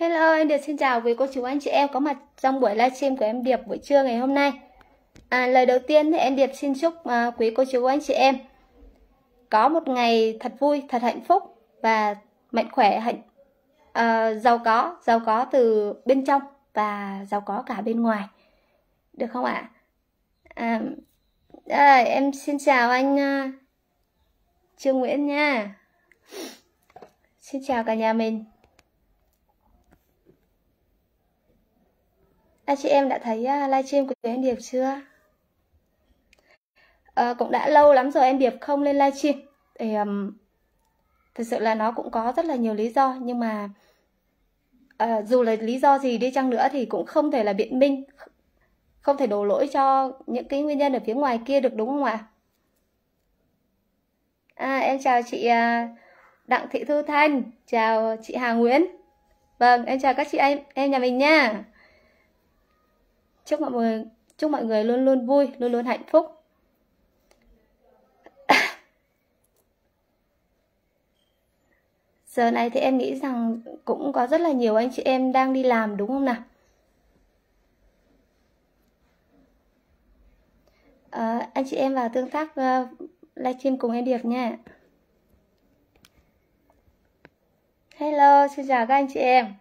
Hello, em Điệp xin chào quý cô chú anh chị em có mặt trong buổi livestream của em Điệp buổi trưa ngày hôm nay. À, lời đầu tiên thì em Điệp xin chúc uh, quý cô chú anh chị em có một ngày thật vui, thật hạnh phúc và mạnh khỏe, hạnh uh, giàu có, giàu có từ bên trong và giàu có cả bên ngoài. Được không ạ? À, đây, em xin chào anh uh, Trương Nguyễn nha. Xin chào cả nhà mình. Anh chị em đã thấy à, livestream của em Điệp chưa? À, cũng đã lâu lắm rồi em Điệp không lên livestream. Thì um, thực sự là nó cũng có rất là nhiều lý do nhưng mà uh, dù là lý do gì đi chăng nữa thì cũng không thể là biện minh, không thể đổ lỗi cho những cái nguyên nhân ở phía ngoài kia được đúng không ạ? À, em chào chị à, Đặng Thị Thu Thanh, chào chị Hà Nguyễn. Vâng, em chào các chị em em nhà mình nha chúc mọi người chúc mọi người luôn luôn vui luôn luôn hạnh phúc. Giờ này thì em nghĩ rằng cũng có rất là nhiều anh chị em đang đi làm đúng không nào? À, anh chị em vào tương tác uh, livestream cùng em Điệp nha. Hello, xin chào các anh chị em.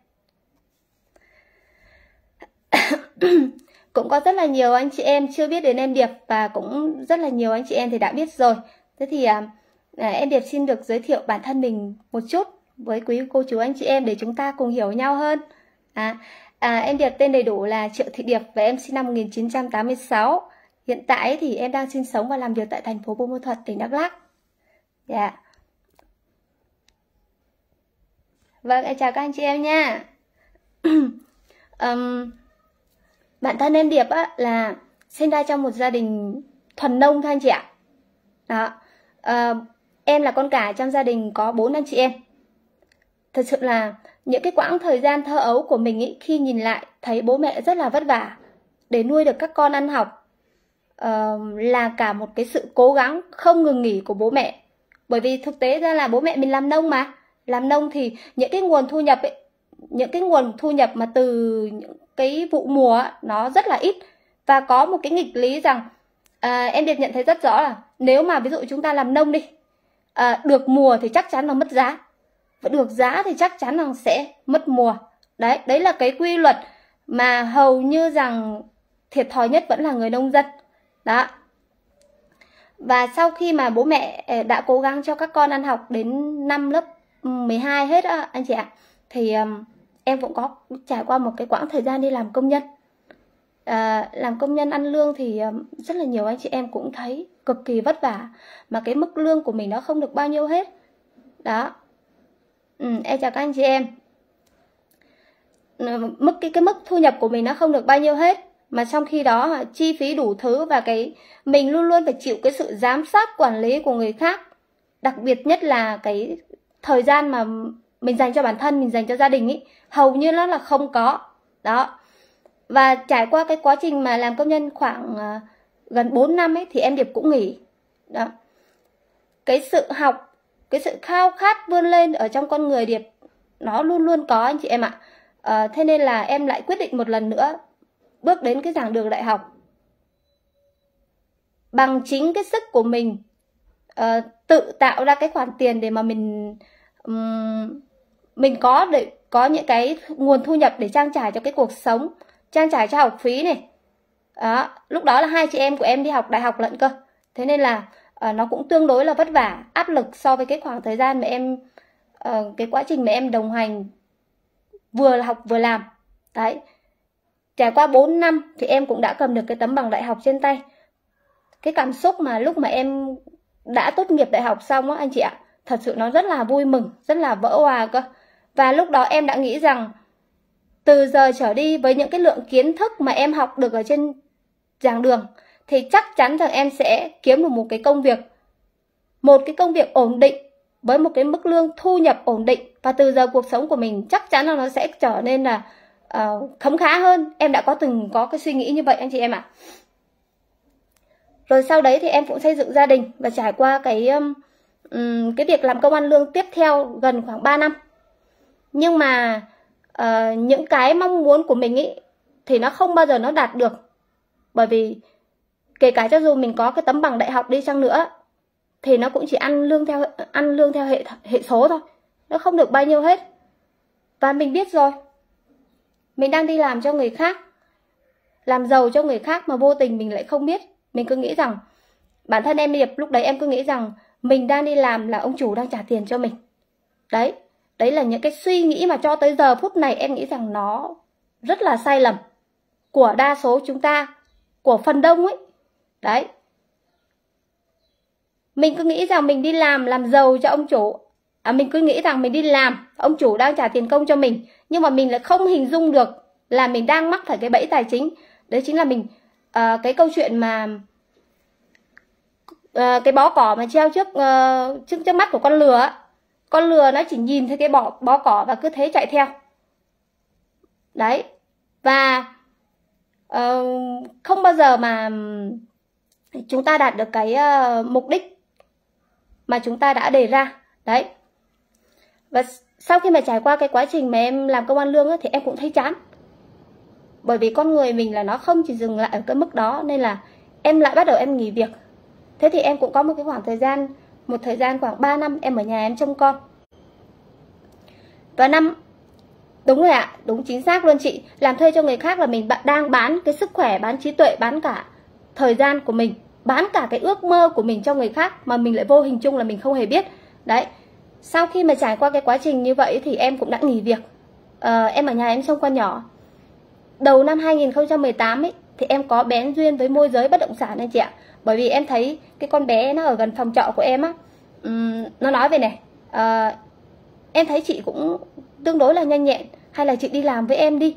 cũng có rất là nhiều anh chị em chưa biết đến em Điệp và cũng rất là nhiều anh chị em thì đã biết rồi. Thế thì à, à, em Điệp xin được giới thiệu bản thân mình một chút với quý cô chú anh chị em để chúng ta cùng hiểu nhau hơn. À, à, em Điệp tên đầy đủ là Triệu Thị Điệp và em sinh năm 1986. Hiện tại thì em đang sinh sống và làm việc tại thành phố Buôn Ma Thuật, tỉnh Đắk Lắk. Dạ. Yeah. Vâng, em chào các anh chị em nha. um, bạn thân em Điệp á là sinh ra trong một gia đình thuần nông thôi anh chị ạ. Đó. À, em là con cả trong gia đình có bốn anh chị em. Thật sự là những cái quãng thời gian thơ ấu của mình ý, khi nhìn lại thấy bố mẹ rất là vất vả để nuôi được các con ăn học uh, là cả một cái sự cố gắng không ngừng nghỉ của bố mẹ. Bởi vì thực tế ra là bố mẹ mình làm nông mà. Làm nông thì những cái nguồn thu nhập ấy, những cái nguồn thu nhập mà từ những cái vụ mùa nó rất là ít. Và có một cái nghịch lý rằng à, em được nhận thấy rất rõ là nếu mà ví dụ chúng ta làm nông đi à, được mùa thì chắc chắn là mất giá. Và được giá thì chắc chắn là sẽ mất mùa. Đấy đấy là cái quy luật mà hầu như rằng thiệt thòi nhất vẫn là người nông dân. Đó. Và sau khi mà bố mẹ à, đã cố gắng cho các con ăn học đến năm lớp ừ, 12 hết á anh chị ạ thì um, em cũng có trải qua một cái quãng thời gian đi làm công nhân. À, làm công nhân ăn lương thì um, rất là nhiều anh chị em cũng thấy cực kỳ vất vả mà cái mức lương của mình nó không được bao nhiêu hết. Đó. Ừ, em chào các anh chị em. Mức cái cái mức thu nhập của mình nó không được bao nhiêu hết mà trong khi đó chi phí đủ thứ và cái mình luôn luôn phải chịu cái sự giám sát quản lý của người khác đặc biệt nhất là cái thời gian mà mình dành cho bản thân mình dành cho gia đình ý hầu như nó là không có. Đó. Và trải qua cái quá trình mà làm công nhân khoảng uh, gần 4 năm ấy thì em Điệp cũng nghỉ. Đó. Cái sự học cái sự khao khát vươn lên ở trong con người Điệp nó luôn luôn có anh chị em ạ. À, thế nên là em lại quyết định một lần nữa bước đến cái giảng đường đại học. Bằng chính cái sức của mình uh, tự tạo ra cái khoản tiền để mà mình um, mình có để có những cái nguồn thu nhập để trang trải cho cái cuộc sống trang trải cho học phí này. Đó lúc đó là hai chị em của em đi học đại học lận cơ. Thế nên là uh, nó cũng tương đối là vất vả áp lực so với cái khoảng thời gian mà em uh, cái quá trình mà em đồng hành vừa học vừa làm. Đấy. Trải qua 4 năm thì em cũng đã cầm được cái tấm bằng đại học trên tay. Cái cảm xúc mà lúc mà em đã tốt nghiệp đại học xong á anh chị ạ thật sự nó rất là vui mừng rất là vỡ hòa cơ và lúc đó em đã nghĩ rằng từ giờ trở đi với những cái lượng kiến thức mà em học được ở trên giảng đường thì chắc chắn rằng em sẽ kiếm được một cái công việc một cái công việc ổn định với một cái mức lương thu nhập ổn định. Và từ giờ cuộc sống của mình chắc chắn là nó sẽ trở nên là uh, khấm khá hơn. Em đã có từng có cái suy nghĩ như vậy anh chị em ạ. Rồi sau đấy thì em cũng xây dựng gia đình và trải qua cái um, cái việc làm công ăn lương tiếp theo gần khoảng 3 năm nhưng mà uh, những cái mong muốn của mình ý thì nó không bao giờ nó đạt được. Bởi vì kể cả cho dù mình có cái tấm bằng đại học đi chăng nữa thì nó cũng chỉ ăn lương theo ăn lương theo hệ hệ số thôi. Nó không được bao nhiêu hết. Và mình biết rồi. Mình đang đi làm cho người khác làm giàu cho người khác mà vô tình mình lại không biết. Mình cứ nghĩ rằng bản thân em điệp lúc đấy em cứ nghĩ rằng mình đang đi làm là ông chủ đang trả tiền cho mình. Đấy đấy là những cái suy nghĩ mà cho tới giờ phút này em nghĩ rằng nó rất là sai lầm của đa số chúng ta của phần đông ấy. Đấy. Mình cứ nghĩ rằng mình đi làm làm giàu cho ông chủ. À, mình cứ nghĩ rằng mình đi làm ông chủ đang trả tiền công cho mình. Nhưng mà mình lại không hình dung được là mình đang mắc phải cái bẫy tài chính. Đấy chính là mình uh, cái câu chuyện mà uh, cái bó cỏ mà treo trước uh, trước trước mắt của con lừa con lừa nó chỉ nhìn thấy cái bó bó cỏ và cứ thế chạy theo. Đấy. Và uh, không bao giờ mà chúng ta đạt được cái uh, mục đích mà chúng ta đã đề ra. Đấy. Và sau khi mà trải qua cái quá trình mà em làm công an lương ấy, thì em cũng thấy chán. Bởi vì con người mình là nó không chỉ dừng lại ở cái mức đó nên là em lại bắt đầu em nghỉ việc. Thế thì em cũng có một cái khoảng thời gian một thời gian khoảng 3 năm em ở nhà em trông con. Và năm đúng rồi ạ đúng chính xác luôn chị. Làm thuê cho người khác là mình đang bán cái sức khỏe bán trí tuệ bán cả thời gian của mình bán cả cái ước mơ của mình cho người khác mà mình lại vô hình chung là mình không hề biết. Đấy sau khi mà trải qua cái quá trình như vậy thì em cũng đã nghỉ việc. À, em ở nhà em trông con nhỏ. Đầu năm 2018 ấy thì em có bén duyên với môi giới bất động sản anh chị ạ bởi vì em thấy cái con bé nó ở gần phòng trọ của em á um, nó nói về này uh, em thấy chị cũng tương đối là nhanh nhẹn hay là chị đi làm với em đi.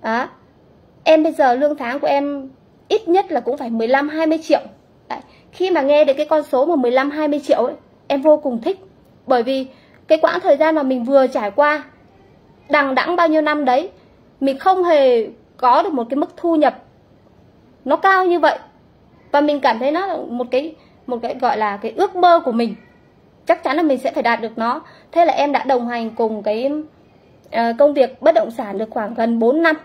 À, em bây giờ lương tháng của em ít nhất là cũng phải 15 20 triệu. Đấy. khi mà nghe được cái con số mà 15 20 triệu ấy em vô cùng thích. Bởi vì cái quãng thời gian mà mình vừa trải qua đằng đẵng bao nhiêu năm đấy mình không hề có được một cái mức thu nhập nó cao như vậy và mình cảm thấy nó là một cái một cái gọi là cái ước mơ của mình. Chắc chắn là mình sẽ phải đạt được nó. Thế là em đã đồng hành cùng cái uh, công việc bất động sản được khoảng gần 4 năm.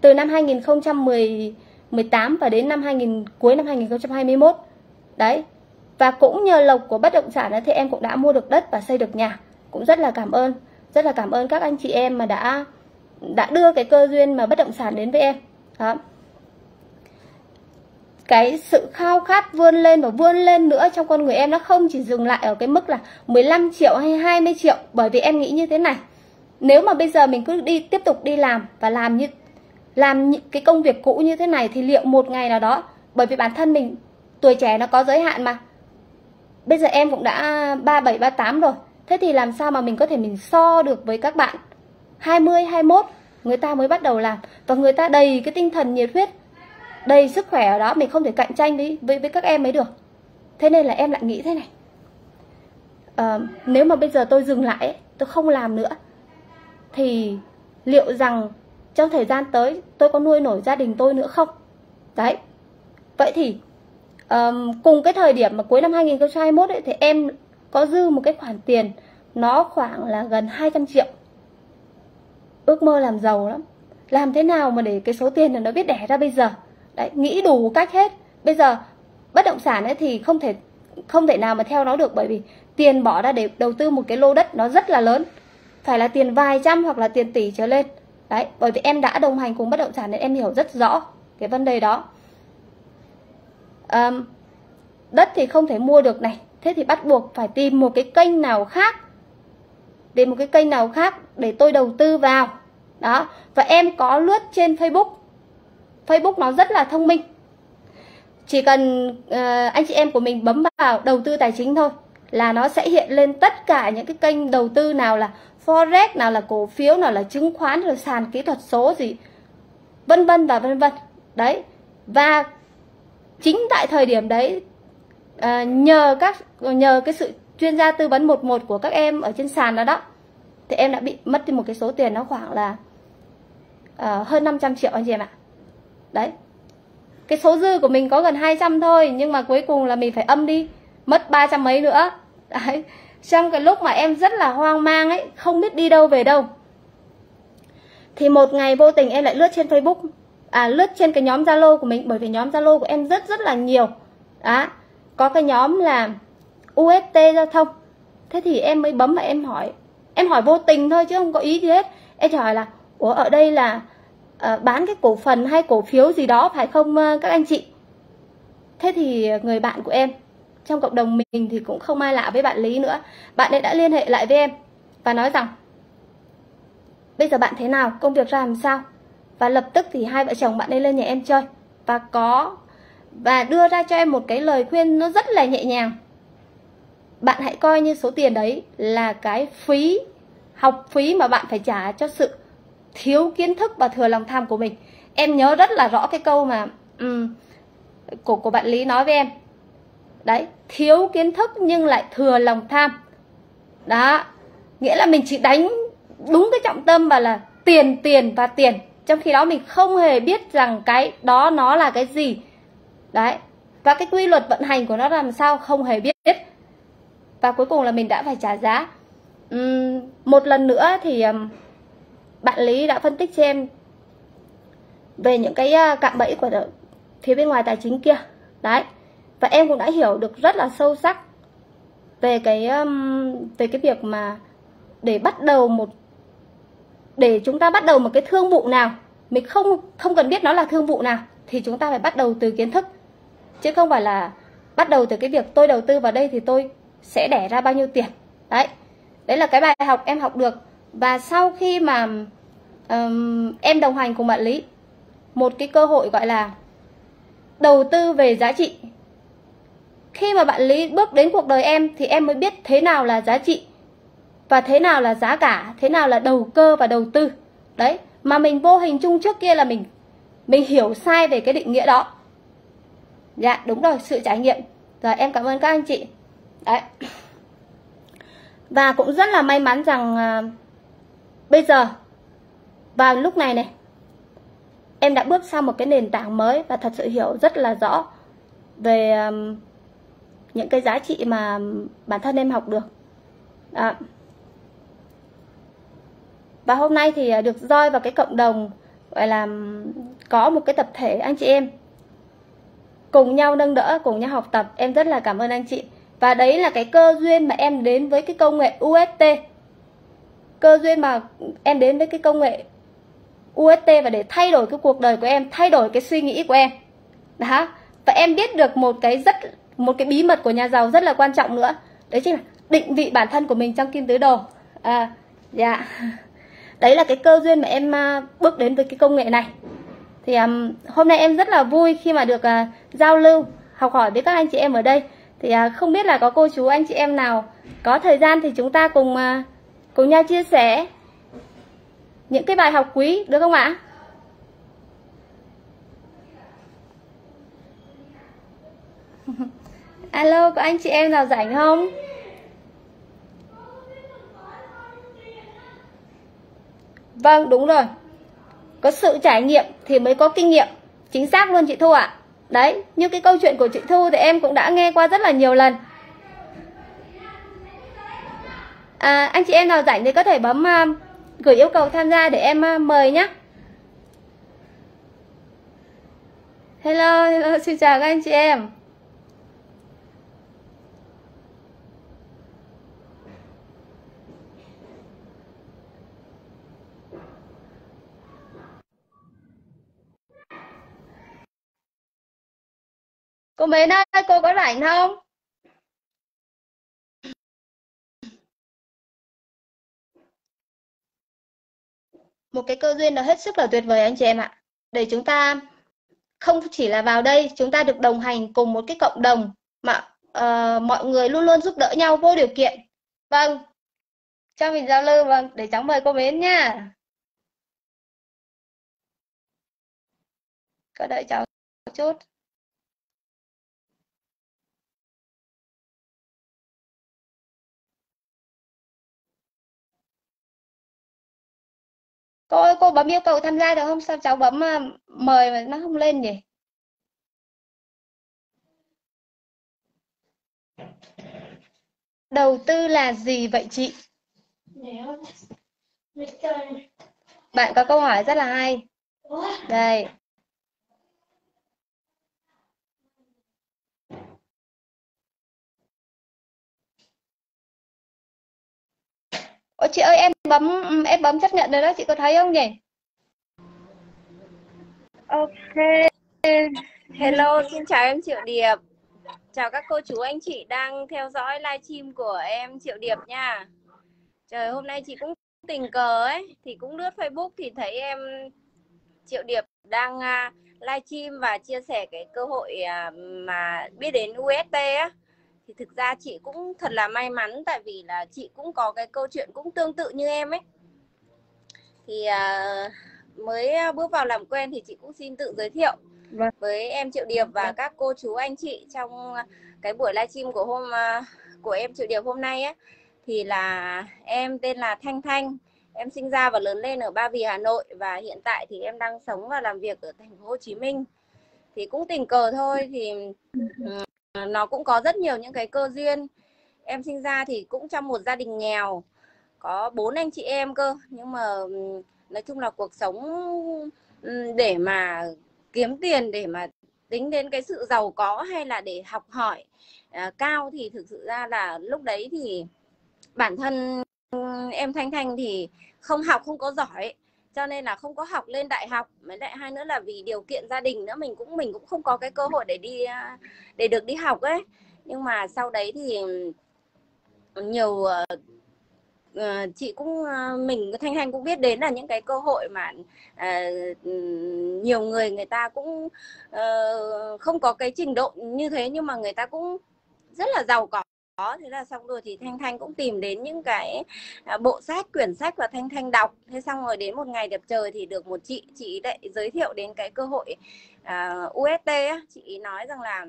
Từ năm 2018 và đến năm 2000 cuối năm 2021 đấy. Và cũng nhờ lộc của bất động sản thì em cũng đã mua được đất và xây được nhà. Cũng rất là cảm ơn. Rất là cảm ơn các anh chị em mà đã đã đưa cái cơ duyên mà bất động sản đến với em. Đó cái sự khao khát vươn lên và vươn lên nữa trong con người em nó không chỉ dừng lại ở cái mức là 15 triệu hay 20 triệu. Bởi vì em nghĩ như thế này, nếu mà bây giờ mình cứ đi, tiếp tục đi làm và làm như, làm những cái công việc cũ như thế này thì liệu một ngày nào đó, bởi vì bản thân mình tuổi trẻ nó có giới hạn mà, bây giờ em cũng đã 37 38 rồi. Thế thì làm sao mà mình có thể mình so được với các bạn 20 21 người ta mới bắt đầu làm và người ta đầy cái tinh thần nhiệt huyết đầy sức khỏe ở đó mình không thể cạnh tranh với với, với các em ấy được. Thế nên là em lại nghĩ thế này. À, nếu mà bây giờ tôi dừng lại tôi không làm nữa thì liệu rằng trong thời gian tới tôi có nuôi nổi gia đình tôi nữa không? Đấy. Vậy thì um, cùng cái thời điểm mà cuối năm 2021 ấy, thì em có dư một cái khoản tiền nó khoảng là gần 200 triệu. Ước mơ làm giàu lắm. Làm thế nào mà để cái số tiền này nó biết đẻ ra bây giờ? Đấy nghĩ đủ cách hết. Bây giờ bất động sản ấy thì không thể không thể nào mà theo nó được bởi vì tiền bỏ ra để đầu tư một cái lô đất nó rất là lớn. Phải là tiền vài trăm hoặc là tiền tỷ trở lên. Đấy bởi vì em đã đồng hành cùng bất động sản nên em hiểu rất rõ cái vấn đề đó. Um, đất thì không thể mua được này. Thế thì bắt buộc phải tìm một cái kênh nào khác tìm một cái kênh nào khác để tôi đầu tư vào. Đó và em có lướt trên Facebook. Facebook nó rất là thông minh. Chỉ cần uh, anh chị em của mình bấm vào đầu tư tài chính thôi là nó sẽ hiện lên tất cả những cái kênh đầu tư nào là forex nào là cổ phiếu nào là chứng khoán rồi sàn kỹ thuật số gì vân vân và vân vân. Đấy. Và chính tại thời điểm đấy uh, nhờ các nhờ cái sự chuyên gia tư vấn một một của các em ở trên sàn đó đó thì em đã bị mất đi một cái số tiền nó khoảng là uh, hơn 500 triệu anh chị em ạ đấy. Cái số dư của mình có gần 200 thôi, nhưng mà cuối cùng là mình phải âm đi. Mất ba trăm mấy nữa. Đấy. Trong cái lúc mà em rất là hoang mang ấy, không biết đi đâu về đâu. Thì một ngày vô tình em lại lướt trên Facebook. À lướt trên cái nhóm Zalo của mình, bởi vì nhóm Zalo của em rất rất là nhiều. Đó có cái nhóm là UST giao thông. Thế thì em mới bấm và em hỏi. Em hỏi vô tình thôi chứ không có ý gì hết. Em chỉ hỏi là, ủa, ở đây là Ờ, bán cái cổ phần hay cổ phiếu gì đó, phải không ờ, các anh chị? Thế thì người bạn của em, trong cộng đồng mình thì cũng không ai lạ với bạn lý nữa. Bạn ấy đã liên hệ lại với em và nói rằng, bây giờ bạn thế nào? Công việc ra làm sao? Và lập tức thì hai vợ chồng bạn ấy lên nhà em chơi và có, và đưa ra cho em một cái lời khuyên nó rất là nhẹ nhàng. Bạn hãy coi như số tiền đấy là cái phí, học phí mà bạn phải trả cho sự thiếu kiến thức và thừa lòng tham của mình. Em nhớ rất là rõ cái câu mà um, của của bạn lý nói với em. Đấy thiếu kiến thức nhưng lại thừa lòng tham. Đó nghĩa là mình chỉ đánh đúng cái trọng tâm và là tiền tiền và tiền. Trong khi đó mình không hề biết rằng cái đó nó là cái gì. Đấy và cái quy luật vận hành của nó làm sao không hề biết. Và cuối cùng là mình đã phải trả giá. Uhm, một lần nữa thì um, bạn lý đã phân tích cho em về những cái à, cạm bẫy của phía bên ngoài tài chính kia. Đấy, và em cũng đã hiểu được rất là sâu sắc về cái về cái việc mà để bắt đầu một, để chúng ta bắt đầu một cái thương vụ nào, mình không không cần biết nó là thương vụ nào, thì chúng ta phải bắt đầu từ kiến thức. Chứ không phải là bắt đầu từ cái việc tôi đầu tư vào đây thì tôi sẽ đẻ ra bao nhiêu tiền. Đấy đấy là cái bài học em học được và sau khi mà um, em đồng hành cùng bạn lý một cái cơ hội gọi là đầu tư về giá trị. Khi mà bạn lý bước đến cuộc đời em thì em mới biết thế nào là giá trị và thế nào là giá cả thế nào là đầu cơ và đầu tư. Đấy mà mình vô hình chung trước kia là mình mình hiểu sai về cái định nghĩa đó. Dạ đúng rồi sự trải nghiệm. Rồi em cảm ơn các anh chị. Đấy. Và cũng rất là may mắn rằng à, bây giờ. Vào lúc này này em đã bước sang một cái nền tảng mới và thật sự hiểu rất là rõ về um, những cái giá trị mà bản thân em học được. À. và hôm nay thì được roi vào cái cộng đồng gọi là có một cái tập thể anh chị em cùng nhau nâng đỡ cùng nhau học tập. Em rất là cảm ơn anh chị. Và đấy là cái cơ duyên mà em đến với cái công nghệ UST cơ duyên mà em đến với cái công nghệ UST và để thay đổi cái cuộc đời của em thay đổi cái suy nghĩ của em. Đó. Và em biết được một cái rất một cái bí mật của nhà giàu rất là quan trọng nữa. Đấy chính là định vị bản thân của mình trong kim tứ đồ. À dạ. Đấy là cái cơ duyên mà em à, bước đến với cái công nghệ này. Thì um, hôm nay em rất là vui khi mà được uh, giao lưu học hỏi với các anh chị em ở đây. Thì uh, không biết là có cô chú anh chị em nào có thời gian thì chúng ta cùng uh, cùng nhau chia sẻ những cái bài học quý, được không ạ? Alo, có anh chị em nào rảnh không? Vâng đúng rồi. Có sự trải nghiệm thì mới có kinh nghiệm. Chính xác luôn chị thu ạ. Đấy, như cái câu chuyện của chị thu thì em cũng đã nghe qua rất là nhiều lần. À, anh chị em nào rảnh thì có thể bấm uh, gửi yêu cầu tham gia để em uh, mời nhé hello hello xin chào các anh chị em. Cô mến ơi cô có rảnh không? Một cái cơ duyên là hết sức là tuyệt vời anh chị em ạ. Để chúng ta không chỉ là vào đây chúng ta được đồng hành cùng một cái cộng đồng mà uh, mọi người luôn luôn giúp đỡ nhau vô điều kiện. Vâng. Cho mình giao lưu vâng để cháu mời cô mến nha. Có đợi cháu chút. Cô ơi cô bấm yêu cầu tham gia được không? Sao cháu bấm uh, mời mà nó không lên nhỉ? Đầu tư là gì vậy chị? Bạn có câu hỏi rất là hay. Đây Ô chị ơi, em bấm em bấm chấp nhận rồi đó, chị có thấy không nhỉ? Ok. Hello, xin chào em Triệu Điệp. Chào các cô chú, anh chị đang theo dõi livestream của em Triệu Điệp nha. Trời, hôm nay chị cũng tình cờ ấy, thì cũng lướt Facebook thì thấy em Triệu Điệp đang à, livestream và chia sẻ cái cơ hội à, mà biết đến UST á thì thực ra chị cũng thật là may mắn tại vì là chị cũng có cái câu chuyện cũng tương tự như em ấy thì uh, mới bước vào làm quen thì chị cũng xin tự giới thiệu vâng. với em Triệu Điệp và vâng. các cô chú anh chị trong cái buổi livestream của hôm uh, của em Triệu Điệp hôm nay ấy thì là em tên là Thanh Thanh em sinh ra và lớn lên ở Ba Vì Hà Nội và hiện tại thì em đang sống và làm việc ở thành phố Hồ Chí Minh thì cũng tình cờ thôi thì Ờ, nó cũng có rất nhiều những cái cơ duyên. Em sinh ra thì cũng trong một gia đình nghèo có bốn anh chị em cơ. Nhưng mà nói chung là cuộc sống để mà kiếm tiền để mà tính đến cái sự giàu có hay là để học hỏi uh, cao thì thực sự ra là lúc đấy thì bản thân em Thanh Thanh thì không học không có giỏi cho nên là không có học lên đại học mới lại hai nữa là vì điều kiện gia đình nữa mình cũng mình cũng không có cái cơ hội để đi à, để được đi học ấy. Nhưng mà sau đấy thì nhiều uh, chị cũng uh, mình thanh thanh cũng biết đến là những cái cơ hội mà uh, nhiều người người ta cũng uh, không có cái trình độ như thế nhưng mà người ta cũng rất là giàu có đó thế là xong rồi. Thì thanh thanh cũng tìm đến những cái à, bộ sách quyển sách và thanh thanh đọc. Thế xong rồi đến một ngày đẹp trời thì được một chị chị lại giới thiệu đến cái cơ hội à, uh, UST á. chị nói rằng là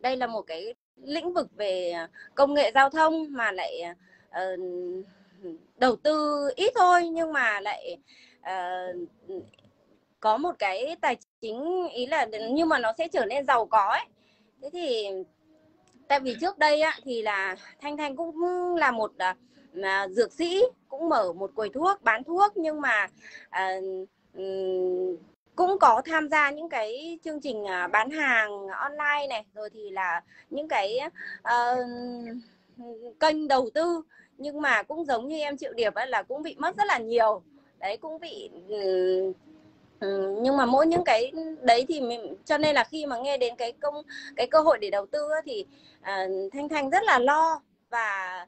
đây là một cái lĩnh vực về à, công nghệ giao thông mà lại uh, đầu tư ít thôi nhưng mà lại uh, có một cái tài chính ý là nhưng mà nó sẽ trở nên giàu có ấy. Thế thì tại vì trước đây á, thì là thanh thanh cũng là một à, à, dược sĩ cũng mở một quầy thuốc bán thuốc nhưng mà à, cũng có tham gia những cái chương trình à, bán hàng online này rồi thì là những cái uh, kênh đầu tư. Nhưng mà cũng giống như em chịu điệp ấy là cũng bị mất rất là nhiều. Đấy cũng bị Ừ, nhưng mà mỗi những cái đấy thì mình cho nên là khi mà nghe đến cái công cái cơ hội để đầu tư thì à, thanh thanh rất là lo và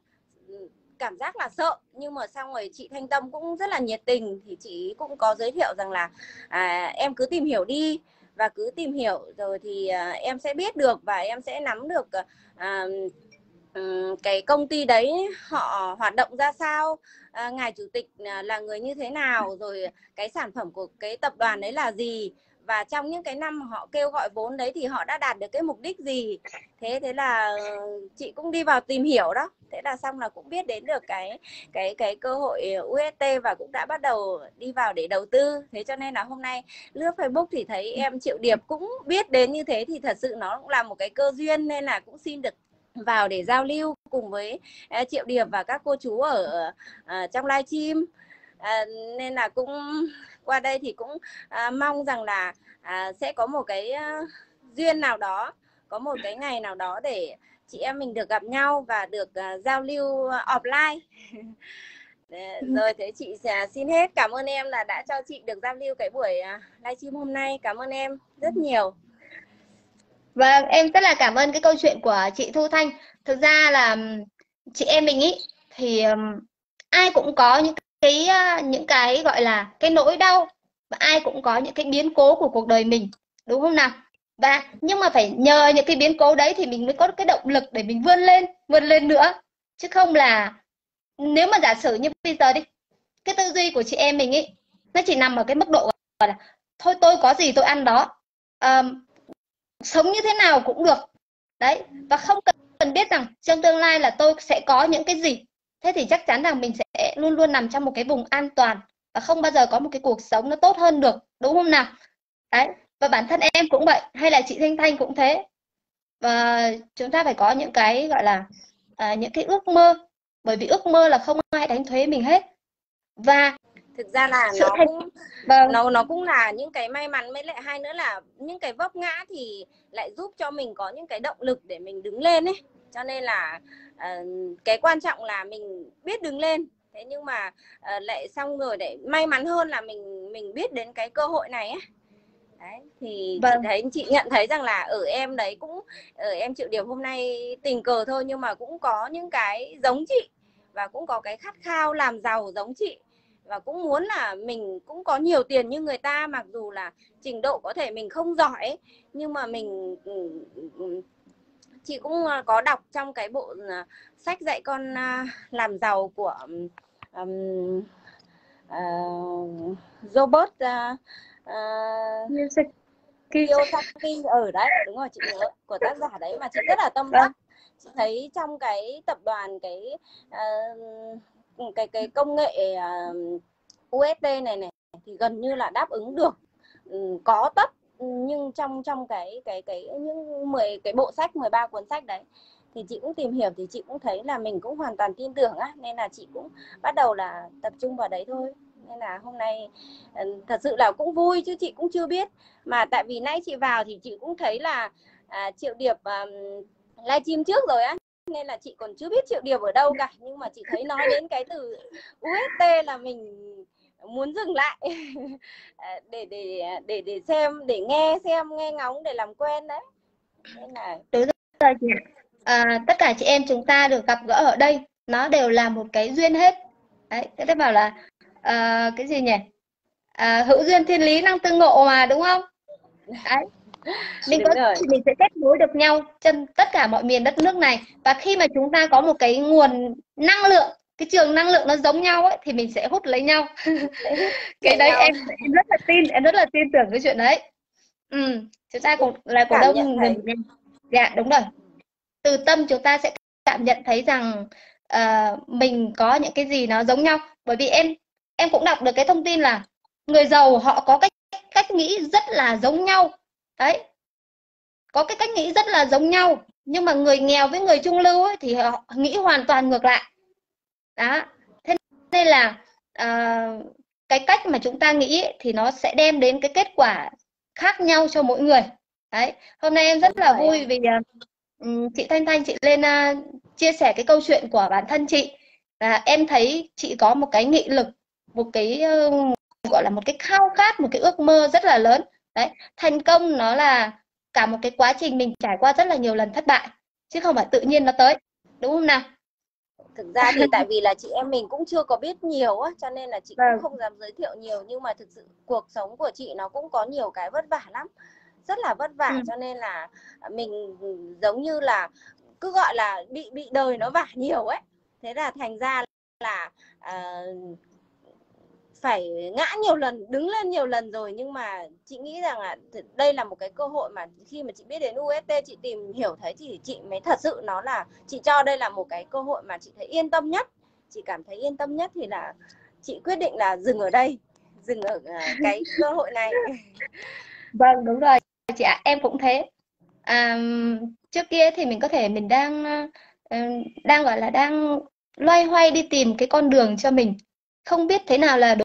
ừ, cảm giác là sợ. Nhưng mà xong rồi chị thanh tâm cũng rất là nhiệt tình thì chị cũng có giới thiệu rằng là à, em cứ tìm hiểu đi. Và cứ tìm hiểu rồi thì à, em sẽ biết được và em sẽ nắm được à, Ừ, cái công ty đấy họ hoạt động ra sao? À, ngài chủ tịch à, là người như thế nào? Rồi cái sản phẩm của cái tập đoàn đấy là gì? Và trong những cái năm họ kêu gọi vốn đấy thì họ đã đạt được cái mục đích gì? Thế thế là ờ, chị cũng đi vào tìm hiểu đó. Thế là xong là cũng biết đến được cái cái cái cơ hội UST và cũng đã bắt đầu đi vào để đầu tư. Thế cho nên là hôm nay lướt Facebook thì thấy em Triệu Điệp cũng biết đến như thế thì thật sự nó cũng là một cái cơ duyên nên là cũng xin được vào để giao lưu cùng với uh, Triệu Điệp và các cô chú ở uh, trong livestream uh, nên là cũng qua đây thì cũng uh, mong rằng là uh, sẽ có một cái uh, duyên nào đó có một cái ngày nào đó để chị em mình được gặp nhau và được uh, giao lưu offline. Rồi thế chị sẽ xin hết. Cảm ơn em là đã cho chị được giao lưu cái buổi livestream hôm nay. Cảm ơn em rất nhiều Vâng, em rất là cảm ơn cái câu chuyện của chị Thu Thanh. Thực ra là chị em mình ý thì um, ai cũng có những cái ờ, những cái gọi là cái nỗi đau và ai cũng có những cái biến cố của cuộc đời mình, đúng không nào? Và nhưng mà phải nhờ những cái biến cố đấy thì mình mới có cái động lực để mình vươn lên, vươn lên nữa. Chứ không là nếu mà giả sử như bây giờ đi, cái tư duy của chị em mình ý nó chỉ nằm ở cái mức độ gọi là thôi tôi có gì tôi ăn đó. Um, sống như thế nào cũng được. Đấy và không cần biết rằng trong tương lai là tôi sẽ có những cái gì. Thế thì chắc chắn rằng mình sẽ luôn luôn nằm trong một cái vùng an toàn và không bao giờ có một cái cuộc sống nó tốt hơn được đúng không nào? Đấy và bản thân em cũng vậy hay là chị thanh thanh cũng thế. Và chúng ta phải có những cái gọi là à, những cái ước mơ bởi vì ước mơ là không ai đánh thuế mình hết. Và thực ra là sự nó thành cũng vâng. nó nó cũng là những cái may mắn với lại hai nữa là những cái vấp ngã thì lại giúp cho mình có những cái động lực để mình đứng lên ấy. Cho nên là ờ, cái quan trọng là mình biết đứng lên. Thế nhưng mà ờ, lại xong rồi để may mắn hơn là mình mình biết đến cái cơ hội này ấy. Đấy thì vâng. chị thấy chị nhận thấy rằng là ở em đấy cũng ở em triệu điểm hôm nay tình cờ thôi nhưng mà cũng có những cái giống chị và cũng có cái khát khao làm giàu giống chị và cũng muốn là mình cũng có nhiều tiền như người ta mặc dù là trình độ có thể mình không giỏi ấy, nhưng mà mình ừ, ừ, chị cũng à, có đọc trong cái bộ à, sách dạy con à, làm giàu của um, uh, Robert uh, uh, Kiyosaki ở đấy đúng rồi chị nhớ của tác giả đấy mà chị rất là tâm vâng. Đắc chị thấy trong cái tập đoàn cái uh, cái cái công nghệ à, USD này này thì gần như là đáp ứng được có tất nhưng trong trong cái cái cái những 10 cái bộ sách 13 cuốn sách đấy thì chị cũng tìm hiểu thì chị cũng thấy là mình cũng hoàn toàn tin tưởng á nên là chị cũng bắt đầu là tập trung vào đấy thôi. Nên là hôm nay ờ, thật sự là cũng vui chứ chị cũng chưa biết. Mà tại vì nãy chị vào thì chị cũng thấy là à, triệu điệp um, livestream trước rồi á nên là chị còn chưa biết triệu điểm ở đâu cả nhưng mà chị thấy nói đến cái từ UST là mình muốn dừng lại. À, để để để để xem để nghe xem nghe ngóng để làm quen đấy. Nên là đúng rồi chị à, tất cả chị em chúng ta được gặp gỡ ở đây nó đều là một cái duyên hết. Đấy thế bảo là à, cái gì nhỉ? À, hữu duyên thiên lý năng tương ngộ mà đúng không? Đấy. mình có thì mình sẽ kết nối được nhau trên tất cả mọi miền đất nước này. Và khi mà chúng ta có một cái nguồn năng lượng cái trường năng lượng nó giống nhau ấy thì mình sẽ hút lấy nhau. Cái đấy em, em rất là tin em rất là tin tưởng cái chuyện đấy. Ừ chúng ta cũng là cổ đông người dạ đúng rồi. Từ tâm chúng ta sẽ cảm nhận thấy rằng uh, mình có những cái gì nó giống nhau. Bởi vì em em cũng đọc được cái thông tin là người giàu họ có cách cách nghĩ rất là giống nhau đấy. Có cái cách nghĩ rất là giống nhau nhưng mà người nghèo với người trung lưu ấy, thì họ nghĩ hoàn toàn ngược lại. Đó. Thế nên là uh, cái cách mà chúng ta nghĩ ấy, thì nó sẽ đem đến cái kết quả khác nhau cho mỗi người. Đấy. Hôm nay em rất là vui vì uh, chị Thanh Thanh chị lên uh, chia sẻ cái câu chuyện của bản thân chị. Và em thấy chị có một cái nghị lực một cái uh, gọi là một cái khao khát một cái ước mơ rất là lớn đấy thành công nó là cả một cái quá trình mình trải qua rất là nhiều lần thất bại chứ không phải tự nhiên nó tới đúng không nào thực ra thì tại vì là chị em mình cũng chưa có biết nhiều á cho nên là chị cũng vâng. không dám giới thiệu nhiều nhưng mà thực sự cuộc sống của chị nó cũng có nhiều cái vất vả lắm rất là vất vả ừ. cho nên là mình giống như là cứ gọi là bị bị đời nó vả nhiều ấy thế là thành ra là uh, phải ngã nhiều lần đứng lên nhiều lần rồi nhưng mà chị nghĩ rằng là đây là một cái cơ hội mà khi mà chị biết đến UST chị tìm hiểu thấy thì chị mới thật sự nó là chị cho đây là một cái cơ hội mà chị thấy yên tâm nhất. Chị cảm thấy yên tâm nhất thì là chị quyết định là dừng ở đây dừng ở à, cái cơ hội này. Vâng đúng rồi chị ạ em cũng thế. À, trước kia thì mình có thể mình đang đang gọi là đang loay hoay đi tìm cái con đường cho mình. Không biết thế nào là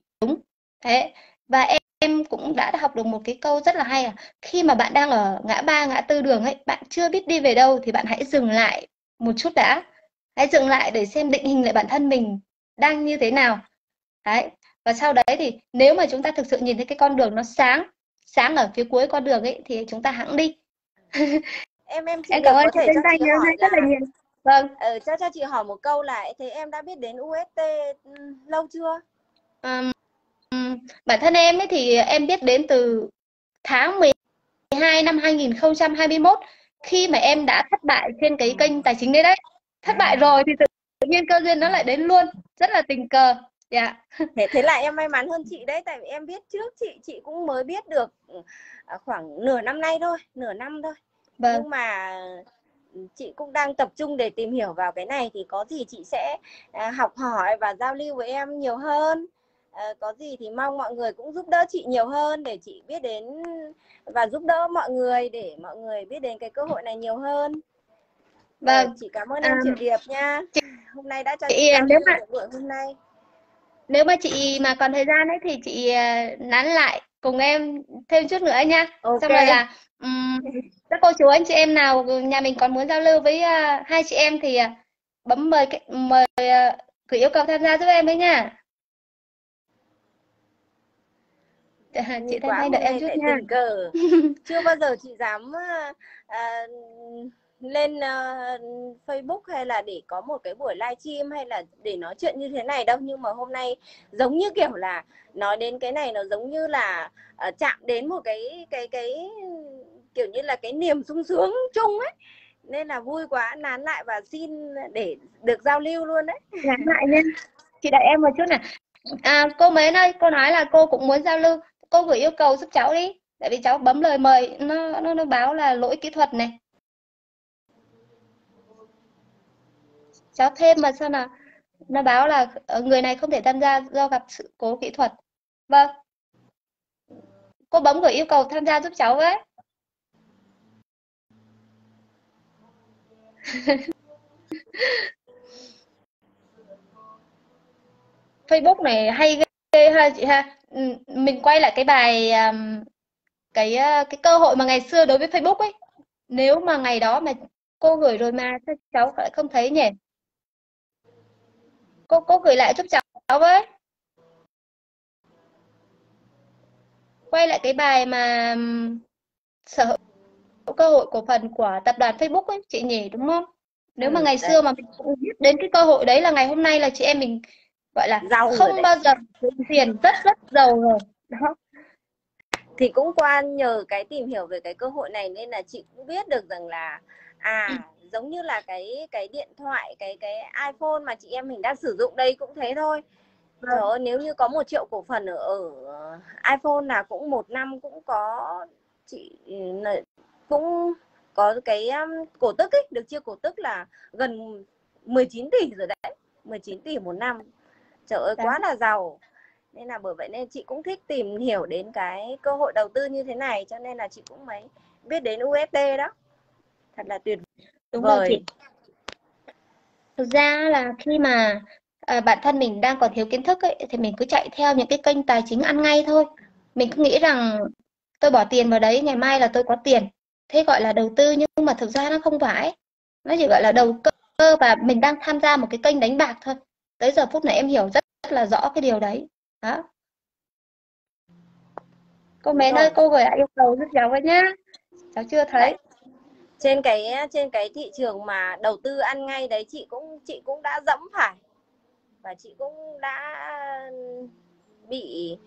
thế và em, em cũng đã học được một cái câu rất là hay là khi mà bạn đang ở ngã ba ngã tư đường ấy bạn chưa biết đi về đâu thì bạn hãy dừng lại một chút đã. Hãy dừng lại để xem định hình lại bản thân mình đang như thế nào. Đấy và sau đấy thì nếu mà chúng ta thực sự nhìn thấy cái con đường nó sáng sáng ở phía cuối con đường ấy thì chúng ta hãng đi. Em em em cảm ơn chị rất là nhiều. Vâng. Ừ, cho cho chị hỏi một câu là thế em đã biết đến UST lâu chưa? Um, bản thân em ấy thì em biết đến từ tháng 12 năm 2021 khi mà em đã thất bại trên cái kênh tài chính đấy đấy. Thất bại rồi thì tự nhiên cơ duyên nó lại đến luôn. Rất là tình cờ. Dạ. Yeah. thế thế là em may mắn hơn chị đấy tại vì em biết trước chị chị cũng mới biết được à, khoảng nửa năm nay thôi nửa năm thôi. Vâng. nhưng mà chị cũng đang tập trung để tìm hiểu vào cái này thì có gì chị sẽ à, học hỏi và giao lưu với em nhiều hơn à, có gì thì mong mọi người cũng giúp đỡ chị nhiều hơn để chị biết đến và giúp đỡ mọi người để mọi người biết đến cái cơ hội này nhiều hơn. Vâng. chị cảm ơn em à, chị Điệp nha. hôm nay đã cho chị, chị nếu mà buổi hôm nay. nếu mà chị mà còn thời gian ấy thì chị à, nắn lại cùng em thêm chút nữa nha. Ok. xong rồi là um, các cô chú anh chị em nào nhà mình còn muốn giao lưu với à, hai chị em thì à, bấm mời mời à, gửi yêu cầu tham gia giúp em với nha Dạ, chị Thanh Thanh đợi em chút nha. cờ. Chưa bao giờ chị dám à, lên à, Facebook hay là để có một cái buổi livestream hay là để nói chuyện như thế này đâu. Nhưng mà hôm nay giống như kiểu là nói đến cái này nó giống như là à, chạm đến một cái cái cái kiểu như là cái niềm sung sướng chung ấy. Nên là vui quá nán lại và xin để được giao lưu luôn đấy. Nhắn lại nha. Chị đợi em một chút nè à, cô Mến ơi cô nói là cô cũng muốn giao lưu cô gửi yêu cầu giúp cháu đi. Tại vì cháu bấm lời mời, nó nó nó báo là lỗi kỹ thuật này. Cháu thêm mà sao nào? Nó báo là ờ, người này không thể tham gia do gặp sự cố kỹ thuật. Vâng. Cô bấm gửi yêu cầu tham gia giúp cháu với. Facebook này hay ghê ha chị ha. Ừ, mình quay lại cái bài cái uh, cái cơ hội mà ngày xưa đối với Facebook ấy. Nếu mà ngày đó mà cô gửi rồi mà sao cháu lại không thấy nhỉ? Cô cô gửi lại giúp cháu với. Quay lại cái bài mà sở hữu cơ hội cổ phần của tập đoàn Facebook ấy chị nhỉ đúng không? Nếu mà Ừ, ngày đấy. xưa mà mình cũng biết đến cái cơ hội đấy là ngày hôm nay là chị em mình gọi là Giàu không bao giờ kiếm tiền rất rất giàu rồi. Đó. Thì cũng qua nhờ cái tìm hiểu về cái cơ hội này nên là chị cũng biết được rằng là à giống như là cái cái điện thoại cái cái iPhone mà chị em mình đang sử dụng đây cũng thế thôi. Trời ơi nếu như có một triệu cổ phần ở, ở iPhone là cũng một năm cũng có chị ừ, cũng có cái um, cổ tức ấy được chia cổ tức là gần 19 tỷ rồi đấy 19 tỷ một năm trời ơi Đấy. quá là giàu nên là bởi vậy nên chị cũng thích tìm hiểu đến cái cơ hội đầu tư như thế này cho nên là chị cũng mới biết đến USD đó thật là tuyệt Đúng rồi vời chị. Thực ra là khi mà à, bản thân mình đang còn thiếu kiến thức ấy, thì mình cứ chạy theo những cái kênh tài chính ăn ngay thôi. Mình cứ nghĩ rằng tôi bỏ tiền vào đấy, ngày mai là tôi có tiền. Thế gọi là đầu tư nhưng mà thực ra nó không phải. Nó chỉ gọi là đầu cơ và mình đang tham gia một cái kênh đánh bạc thôi. Tới giờ phút này em hiểu rất, rất là rõ cái điều đấy. Đó. Cô Mến ơi, cô gửi lại yêu cầu giúp cháu với nhá. Cháu chưa thấy. trên cái trên cái thị trường mà đầu tư ăn ngay đấy chị cũng chị cũng đã dẫm phải và chị cũng đã bị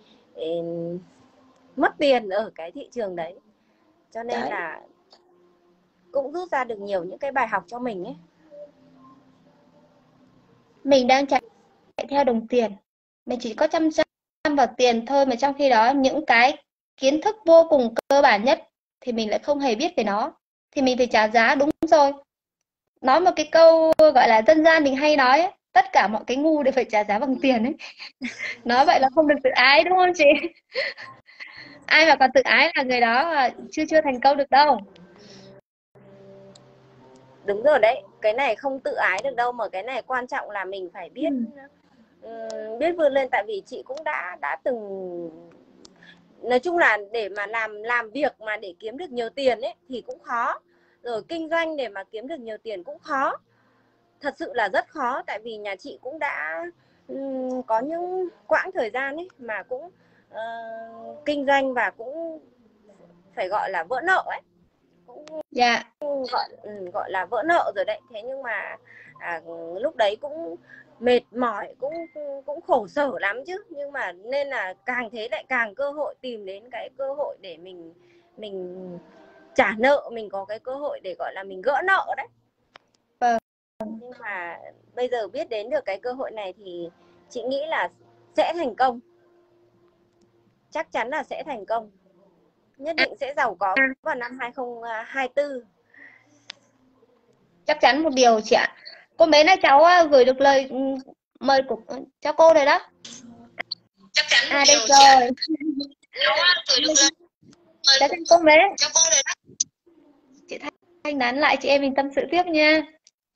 mất tiền ở cái thị trường đấy cho nên Đấy. là cũng rút ra được nhiều những cái bài học cho mình ấy mình đang chạy, theo đồng tiền. Mình chỉ có chăm chăm vào tiền thôi mà trong khi đó những cái kiến thức vô cùng cơ bản nhất thì mình lại không hề biết về nó. Thì mình phải trả giá đúng rồi. Nói một cái câu gọi là dân gian mình hay nói ấy, tất cả mọi cái ngu đều phải trả giá bằng tiền ấy. Nói vậy là không được tự ái đúng không chị? Ai mà còn tự ái là người đó chưa chưa thành công được đâu. Đúng rồi đấy cái này không tự ái được đâu mà cái này quan trọng là mình phải biết ừm, biết vươn lên. Tại vì chị cũng đã đã từng nói chung là để mà làm làm việc mà để kiếm được nhiều tiền ấy thì cũng khó. Rồi kinh doanh để mà kiếm được nhiều tiền cũng khó. Thật sự là rất khó. Tại vì nhà chị cũng đã ừm, có những quãng thời gian ấy mà cũng ờ, kinh doanh và cũng phải gọi là vỡ nợ ấy dạ. Gọi ừ, gọi là vỡ nợ rồi đấy. Thế nhưng mà à, lúc đấy cũng mệt mỏi cũng cũng khổ sở lắm chứ. Nhưng mà nên là càng thế lại càng cơ hội tìm đến cái cơ hội để mình mình trả nợ mình có cái cơ hội để gọi là mình gỡ nợ đấy. Vâng. nhưng mà bây giờ biết đến được cái cơ hội này thì chị nghĩ là sẽ thành công. Chắc chắn là sẽ thành công nhất định sẽ giàu có vào năm 2024 chắc chắn một điều chị ạ. Cô mến ơi cháu à, gửi được lời ừ, mời của cho cô rồi đó. Chắc chắn à điều đây chị ạ. rồi. Cháu á, gửi được lời mời cháu xin cô mến cho cô rồi đó. Chị Thanh nán lại chị em mình tâm sự tiếp nha.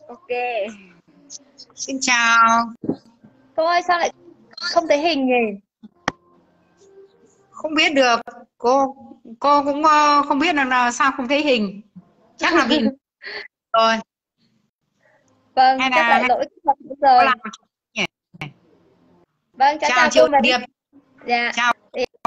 Ok. Xin chào. Cô ơi sao lại không thấy hình nhỉ không biết được. Cô cô cũng ờ, không biết là, sao không thấy hình. Chắc là bị rồi. Vâng Hay chắc là- là lỗi rồi. vâng chào chào triệu cô điệp. Dạ chào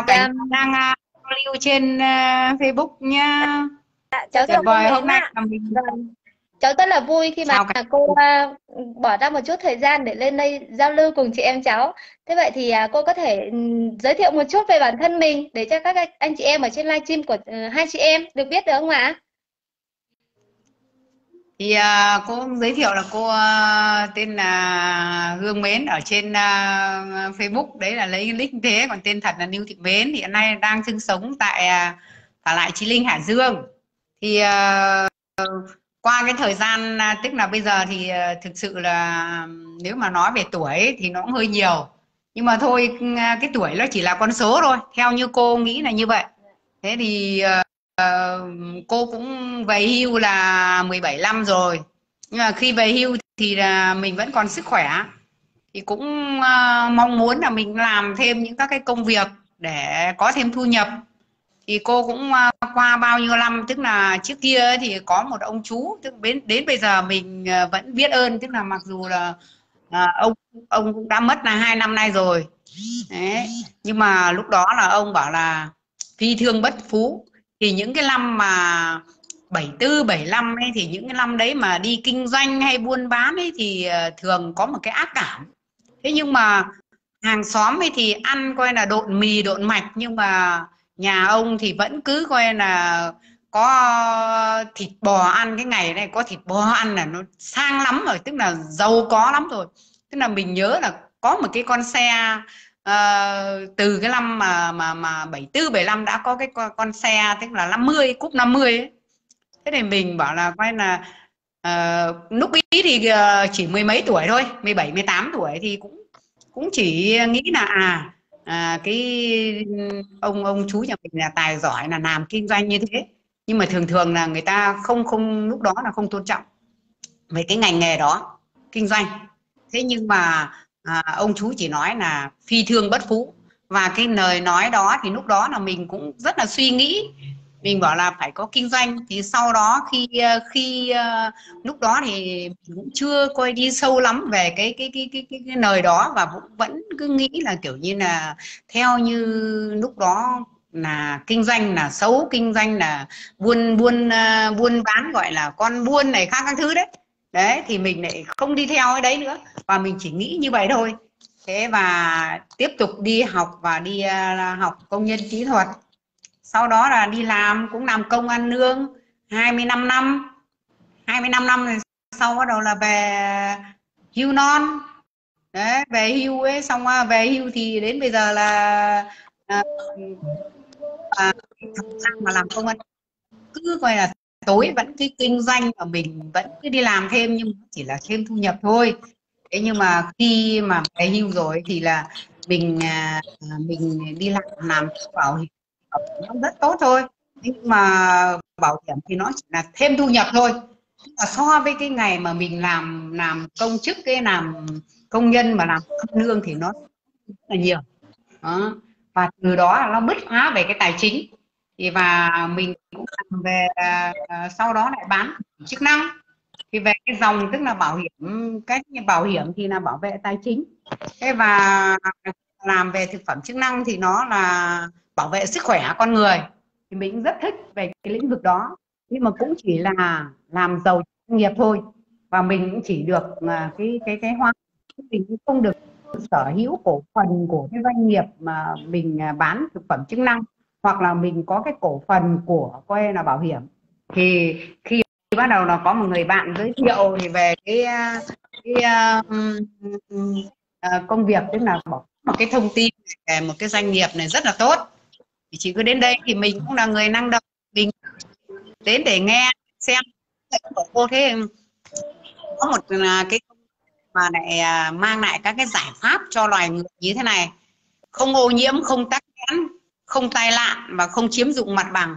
cảnh um, đang uh, lưu trên uh, Facebook nha dạ, cháu tuyệt chào vời. Hôm nay là mình Vâng. Cháu rất là vui khi mà cả- cô à, bỏ ra một chút thời gian để lên đây giao lưu cùng chị em cháu. Thế vậy thì à, cô có thể ừm, giới thiệu một chút về bản thân mình để cho các anh chị em ở trên livestream của ờ, hai chị em được biết được không ạ? thì uh, cô giới thiệu là cô uh, tên là Hương Mến ở trên uh, Facebook đấy là lấy nick thế còn tên thật là Lưu Thị Mến hiện nay đang sinh sống tại uh, Phả Lại Chí Linh Hải Dương thì uh, qua cái thời gian à, tức là bây giờ thì à, thực sự là nếu mà nói về tuổi thì nó cũng hơi nhiều. Nhưng mà thôi à, cái tuổi nó chỉ là con số thôi theo như cô nghĩ là như vậy. Thế thì uh, cô cũng về hưu là 17 năm rồi. Nhưng mà khi về hưu thì là mình vẫn còn sức khỏe. Thì cũng uh, mong muốn là mình làm thêm những các cái công việc để có thêm thu nhập thì cô cũng à, qua bao nhiêu năm tức là trước kia thì có một ông chú tức đến đến bây giờ mình à, vẫn biết ơn tức là mặc dù là à, ông ông cũng đã mất là hai năm nay rồi Đấy. nhưng mà lúc đó là ông bảo là phi thương bất phú thì những cái năm mà 74, 75 ấy thì những cái năm đấy mà đi kinh doanh hay buôn bán ấy thì thường có một cái ác cảm. Thế nhưng mà hàng xóm ấy thì ăn coi là độn mì độn mạch nhưng mà nhà ông thì vẫn cứ coi là có thịt bò ăn cái ngày này có thịt bò ăn là nó sang lắm rồi tức là giàu có lắm rồi tức là mình nhớ là có một cái con xe uh, từ cái năm mà mà mà 74 75 đã có cái con, con xe tức là 50 cúp 50 ấy. Thế thì mình bảo là coi là uh, lúc ý thì ờ, chỉ mười mấy tuổi thôi, 17 18 tuổi thì cũng cũng chỉ nghĩ là à, à cái ông ông chú nhà mình là tài giỏi là làm kinh doanh như thế. Nhưng mà thường thường là người ta không không lúc đó là không tôn trọng về cái ngành nghề đó, kinh doanh. Thế nhưng mà à, ông chú chỉ nói là phi thương bất phú và cái lời nói đó thì lúc đó là mình cũng rất là suy nghĩ mình bảo là phải có kinh doanh. Thì sau đó khi ờ, khi ờ, lúc đó thì mình cũng chưa coi đi sâu lắm về cái cái cái cái cái, cái lời đó và cũng vẫn cứ nghĩ là kiểu như là theo như lúc đó là kinh doanh là xấu kinh doanh là buôn buôn ờ, buôn bán gọi là con buôn này khác các thứ đấy. Đấy thì mình lại không đi theo cái đấy nữa và mình chỉ nghĩ như vậy thôi. Thế và tiếp tục đi học và đi học công nhân kỹ thuật sau đó là đi làm cũng làm công ăn lương 25 năm. 25 năm rồi sau bắt đầu là về hưu non. Đấy về hưu ấy xong về hưu thì đến bây giờ là à, à, mà làm công ăn. Cứ coi là tối vẫn cái kinh doanh của mình vẫn cứ đi làm thêm nhưng chỉ là thêm thu nhập thôi. Thế nhưng mà khi mà về hưu rồi thì là mình à, à mình đi làm làm bảo hiểm Ờ, rất tốt thôi. Nhưng mà bảo hiểm thì nó chỉ là thêm thu nhập thôi. Là so với cái ngày mà mình làm làm công chức cái làm công nhân mà làm lương thì nó rất là nhiều. Đó. và từ đó nó bứt phá về cái tài chính. Thì và mình cũng làm về à, à, sau đó lại bán chức năng. Thì về cái dòng tức là bảo hiểm cái bảo hiểm thì là bảo vệ tài chính. Thế và làm về thực phẩm chức năng thì nó là bảo vệ sức khỏe con người. Thì mình rất thích về cái lĩnh vực đó. Nhưng mà cũng chỉ là làm giàu doanh nghiệp thôi. Và mình cũng chỉ được à, cái cái cái hoa mình cũng không được sở hữu cổ phần của cái doanh nghiệp mà mình à, bán thực phẩm chức năng. Hoặc là mình có cái cổ phần của coi là bảo hiểm. Thì khi bắt đầu là có một người bạn giới thiệu thì về cái à, cái uh, uh, công việc tức là một cái thông tin về một cái doanh nghiệp này rất là tốt thì chỉ cứ đến đây thì mình cũng là người năng động mình đến để nghe xem. Của cô thế có một à, cái mà lại à, mang lại các cái giải pháp cho loài người như thế này. Không ô nhiễm không tắc nghẽn không tai nạn và không chiếm dụng mặt bằng.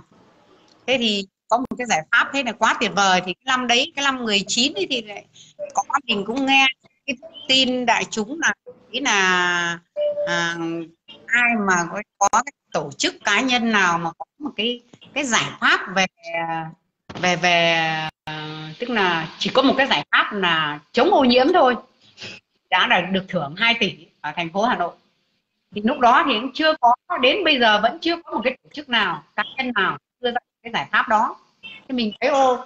Thế thì có một cái giải pháp thế là quá tuyệt vời. Thì cái năm đấy cái năm 19 ấy thì lại có mình cũng nghe cái tin đại chúng là nghĩ là à, ai mà có, có cái tổ chức cá nhân nào mà có một cái cái giải pháp về về về ờ, tức là chỉ có một cái giải pháp là chống ô nhiễm thôi. Đã là được thưởng 2 tỷ ở thành phố Hà Nội. Thì lúc đó thì cũng chưa có, đến bây giờ vẫn chưa có một cái tổ chức nào, cá nhân nào đưa ra cái giải pháp đó. Thì mình thấy, ô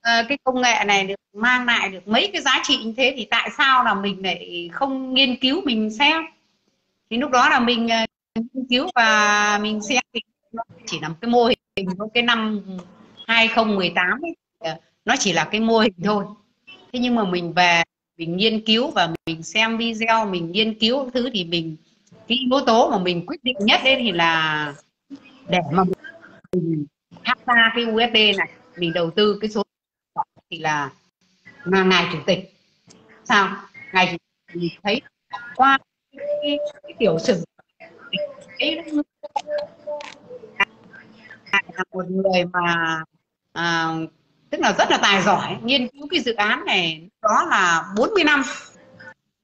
ờ, cái công nghệ này được mang lại được mấy cái giá trị như thế thì tại sao là mình lại không nghiên cứu, mình xem? Thì lúc đó là mình ờ, nghiên cứu và mình xem thì nó chỉ là một cái mô hình thôi. Cái năm 2018 ấy, nó chỉ là cái mô hình thôi. Thế nhưng mà mình về mình nghiên cứu và mình xem video mình nghiên cứu thứ thì mình cái yếu tố mà mình quyết định nhất đấy thì là để mà mình tham gia cái usb này mình đầu tư cái số thì là mà ngài chủ tịch. Sao? Ngài chủ tịch thấy qua cái, cái, cái tiểu sử ấy là một người mà à, tức là rất là tài giỏi. Nghiên cứu cái dự án này đó là 40 năm.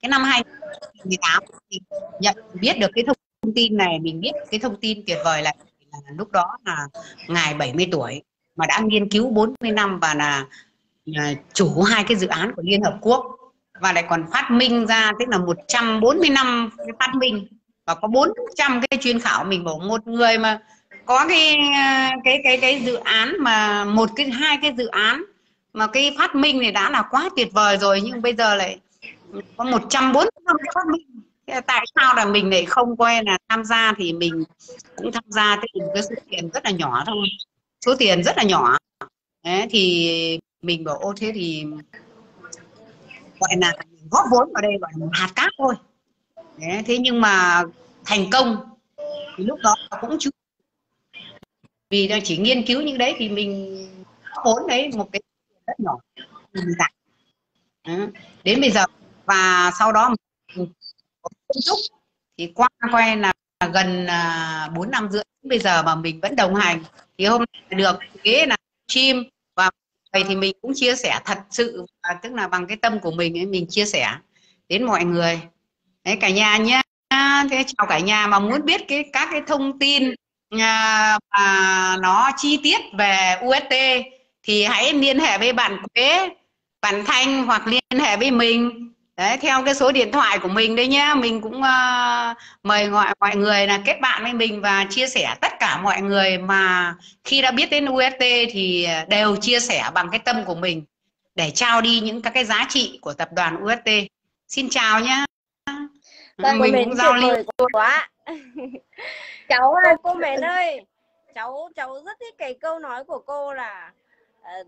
Cái năm 2018 thì nhận biết được cái thông tin này mình biết cái thông tin tuyệt vời là, là lúc đó là ngài 70 tuổi mà đã nghiên cứu 40 năm và là, là chủ hai cái dự án của Liên Hợp Quốc. Và lại còn phát minh ra tức là 140 năm cái phát minh và có 400 cái chuyên khảo mình bảo một người mà có cái cái cái cái dự án mà một cái hai cái dự án mà cái phát minh này đã là quá tuyệt vời rồi nhưng bây giờ lại có 140 cái phát minh. Tại sao là mình lại không coi là tham gia thì mình cũng tham gia thì cái số tiền rất là nhỏ thôi. Số tiền rất là nhỏ. Đấy, thì mình bảo ô thế thì gọi là góp vốn vào đây gọi là hạt cát thôi. Đấy, thế nhưng mà thành công thì lúc đó cũng chưa. Vì đang chỉ nghiên cứu những đấy thì mình vốn đấy một cái rất nhỏ. Mình đến bây giờ và sau đó kiến trúc thì qua quay là gần à, bốn năm rưỡi bây giờ mà mình vẫn đồng hành thì hôm nay được ghế là chim và vậy thì mình cũng chia sẻ thật sự và tức là bằng cái tâm của mình ấy mình chia sẻ đến mọi người đấy cả nhà nhé thế chào cả nhà mà muốn biết cái các cái thông tin à, mà nó chi tiết về UST thì hãy liên hệ với bạn Quế, bạn Thanh hoặc liên hệ với mình. Đấy theo cái số điện thoại của mình đấy nhá mình cũng uh, mời gọi mọi người là kết bạn với mình và chia sẻ tất cả mọi người mà khi đã biết đến UST thì đều chia sẻ bằng cái tâm của mình để trao đi những các cái giá trị của tập đoàn UST xin chào nhá vâng, mình cũng giao lưu. Quá. Cháu ơi cô mến ơi. cháu cháu rất thích cái câu nói của cô là uh,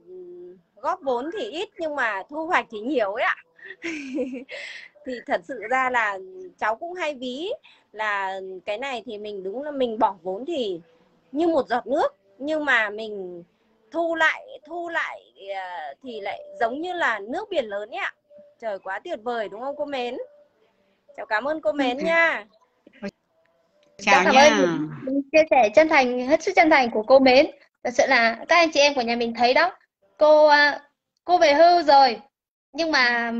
góp vốn thì ít nhưng mà thu hoạch thì nhiều ấy ạ. Thì thật sự ra là cháu cũng hay ví là cái này thì mình đúng là mình bỏ vốn thì như một giọt nước nhưng mà mình thu lại thu lại ờ, thì lại giống như là nước biển lớn ấy ạ. Trời quá tuyệt vời đúng không cô mến cháu cảm ơn cô mến nha. Chào cảm nha. ơn chia sẻ chân thành hết sức chân thành của cô mến. Thật sự là các anh chị em của nhà mình thấy đó cô à, cô về hưu rồi nhưng mà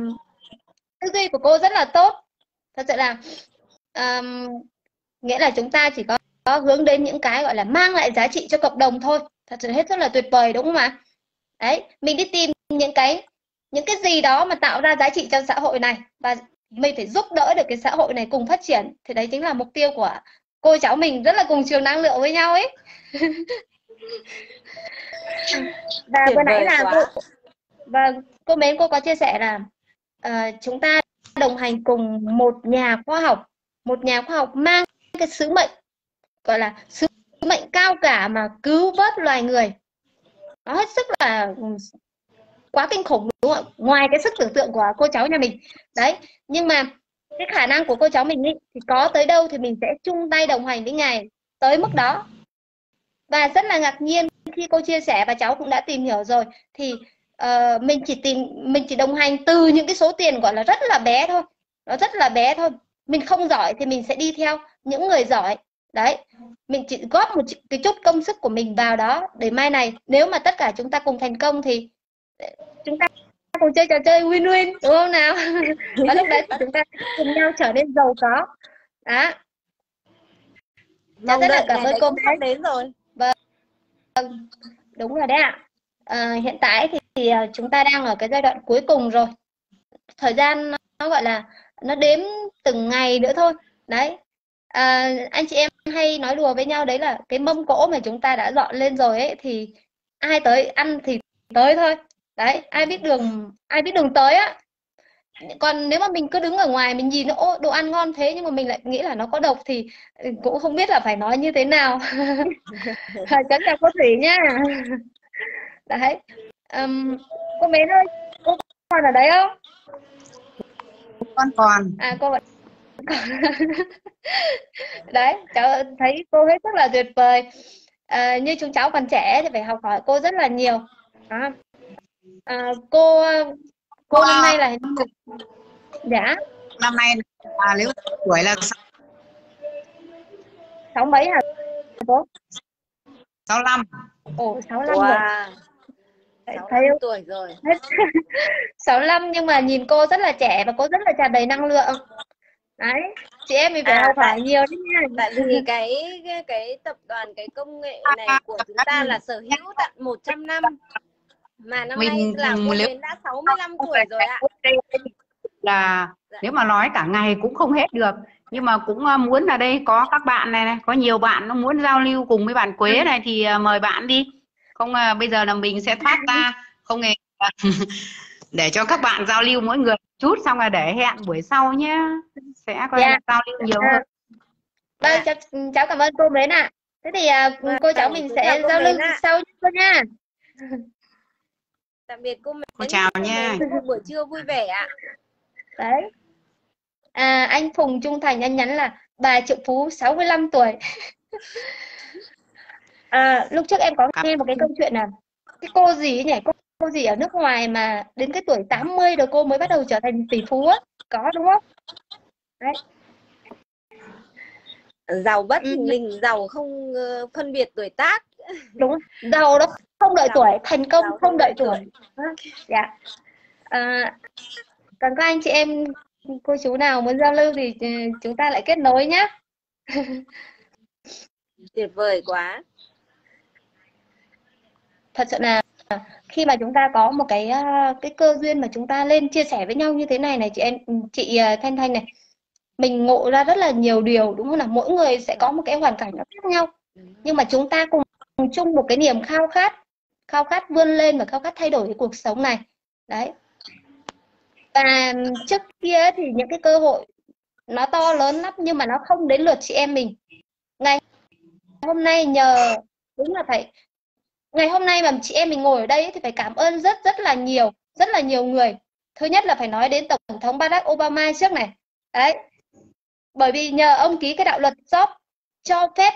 tư duy của cô rất là tốt. Thật sự là um, nghĩa là chúng ta chỉ có, có hướng đến những cái gọi là mang lại giá trị cho cộng đồng thôi. Thật sự hết rất là tuyệt vời đúng không ạ? Đấy mình đi tìm những cái những cái gì đó mà tạo ra giá trị cho xã hội này. Và mình phải giúp đỡ được cái xã hội này cùng phát triển. Thì đấy chính là mục tiêu của cô cháu mình rất là cùng trường năng lượng với nhau ấy. Và vừa nãy là cô và cô mến cô có chia sẻ là uh, chúng ta đồng hành cùng một nhà khoa học. Một nhà khoa học mang cái sứ mệnh gọi là sứ mệnh cao cả mà cứu vớt loài người. Nó hết sức là quá kinh khủng đúng không ạ? Ngoài cái sức tưởng tượng của cô cháu nhà mình. Đấy nhưng mà cái khả năng của cô cháu mình ý, thì có tới đâu thì mình sẽ chung tay đồng hành với ngài tới mức đó. Và rất là ngạc nhiên khi cô chia sẻ và cháu cũng đã tìm hiểu rồi thì uh, mình chỉ tìm mình chỉ đồng hành từ những cái số tiền gọi là rất là bé thôi. Nó rất là bé thôi. Mình không giỏi thì mình sẽ đi theo những người giỏi. Đấy mình chỉ góp một cái chút công sức của mình vào đó để mai này nếu mà tất cả chúng ta cùng thành công thì chúng ta cùng chơi trò chơi win-win đúng không nào? Và lúc đấy thì chúng ta cùng nhau trở nên giàu có. Đó. Mong rất là cảm ơn cô sắp đến rồi. Đúng rồi đấy ạ. Ờ, hiện tại thì, thì ờ, chúng ta đang ở cái giai đoạn cuối cùng rồi. Thời gian nó gọi là nó đếm từng ngày nữa thôi. Đấy. À, anh chị em hay nói đùa với nhau đấy là cái mâm cỗ mà chúng ta đã dọn lên rồi ấy thì ai tới ăn thì tới thôi đấy ai biết đường ai biết đường tới á. Còn nếu mà mình cứ đứng ở ngoài mình nhìn nó ô đồ ăn ngon thế nhưng mà mình lại nghĩ là nó có độc thì ừ, cũng không biết là phải nói như thế nào. Chắn chào cô thủy nha. Đấy Ừm, cô mến ơi cô còn ở đấy không? Con còn. À cô vẫn đấy cháu thấy cô hết sức là tuyệt vời. À, như chúng cháu còn trẻ thì phải học hỏi cô rất là nhiều. Đó. À, cô cô năm nay là dạ? năm nay là nếu tuổi là sáu mấy hả cô? 65 ồ sáu lăm rồi. Thấy 65 tuổi rồi. Sáu lăm nhưng mà nhìn cô rất là trẻ và cô rất là tràn đầy năng lượng. Đấy chị em mình phải À, học hỏi nhiều đấy nha. tại vì cái cái, cái tập đoàn cái công nghệ này của chúng ta là sở hữu tận 100 năm mà năm nay Mình- là cô nếu- đã 65 tuổi rồi ạ là Dạ. nếu mà nói cả ngày cũng không hết được nhưng mà cũng ờ, muốn là đây có các bạn này, này có nhiều bạn nó muốn giao lưu cùng với bạn Quế này thì ờ, mời bạn đi không ờ, bây giờ là mình sẽ thoát ra không hề để cho các bạn giao lưu mỗi người chút xong là để hẹn buổi sau nhé sẽ có Dạ. giao lưu nhiều À, hơn Vâng, cháu, cháu cảm ơn cô Mến ạ. Thế thì à, Vâng, cô cháu mình sẽ giao lưu sau cô nha. Tạm biệt cô Mến Cô chào nha. Buổi trưa vui vẻ ạ Đấy. À, anh Phùng Trung Thành anh nhắn là bà Triệu Phú 65 tuổi. À, lúc trước em có nghe một cái câu chuyện là cái cô gì ấy nhỉ? Cô, cô gì ở nước ngoài mà đến cái tuổi 80 rồi cô mới bắt đầu trở thành tỷ phú á. Có đúng không? Đấy. giàu bất Ừ. mình giàu không ờ, phân biệt tuổi tác Đúng. Giàu đó không đợi tuổi, thành công không đợi tuổi. Dạ. À, còn các anh chị em cô chú nào muốn giao lưu thì ừ, chúng ta lại kết nối nhé. tuyệt vời quá. Thật sự là khi mà chúng ta có một cái à, cái cơ duyên mà chúng ta lên chia sẻ với nhau như thế này này chị em chị à, Thanh Thanh này mình ngộ ra rất là nhiều điều đúng không nào? Mỗi người sẽ có một cái hoàn cảnh nó khác nhau. Nhưng mà chúng ta cùng chung một cái niềm khao khát khao khát vươn lên và khao khát thay đổi cái cuộc sống này. Đấy. Và trước kia thì những cái cơ hội nó to lớn lắm nhưng mà nó không đến lượt chị em mình. Ngày hôm nay nhờ, đúng là phải, ngày hôm nay mà chị em mình ngồi ở đây thì phải cảm ơn rất rất là nhiều, rất là nhiều người. Thứ nhất là phải nói đến tổng thống Barack Obama trước này. Đấy. Bởi vì nhờ ông ký cái đạo luật job cho phép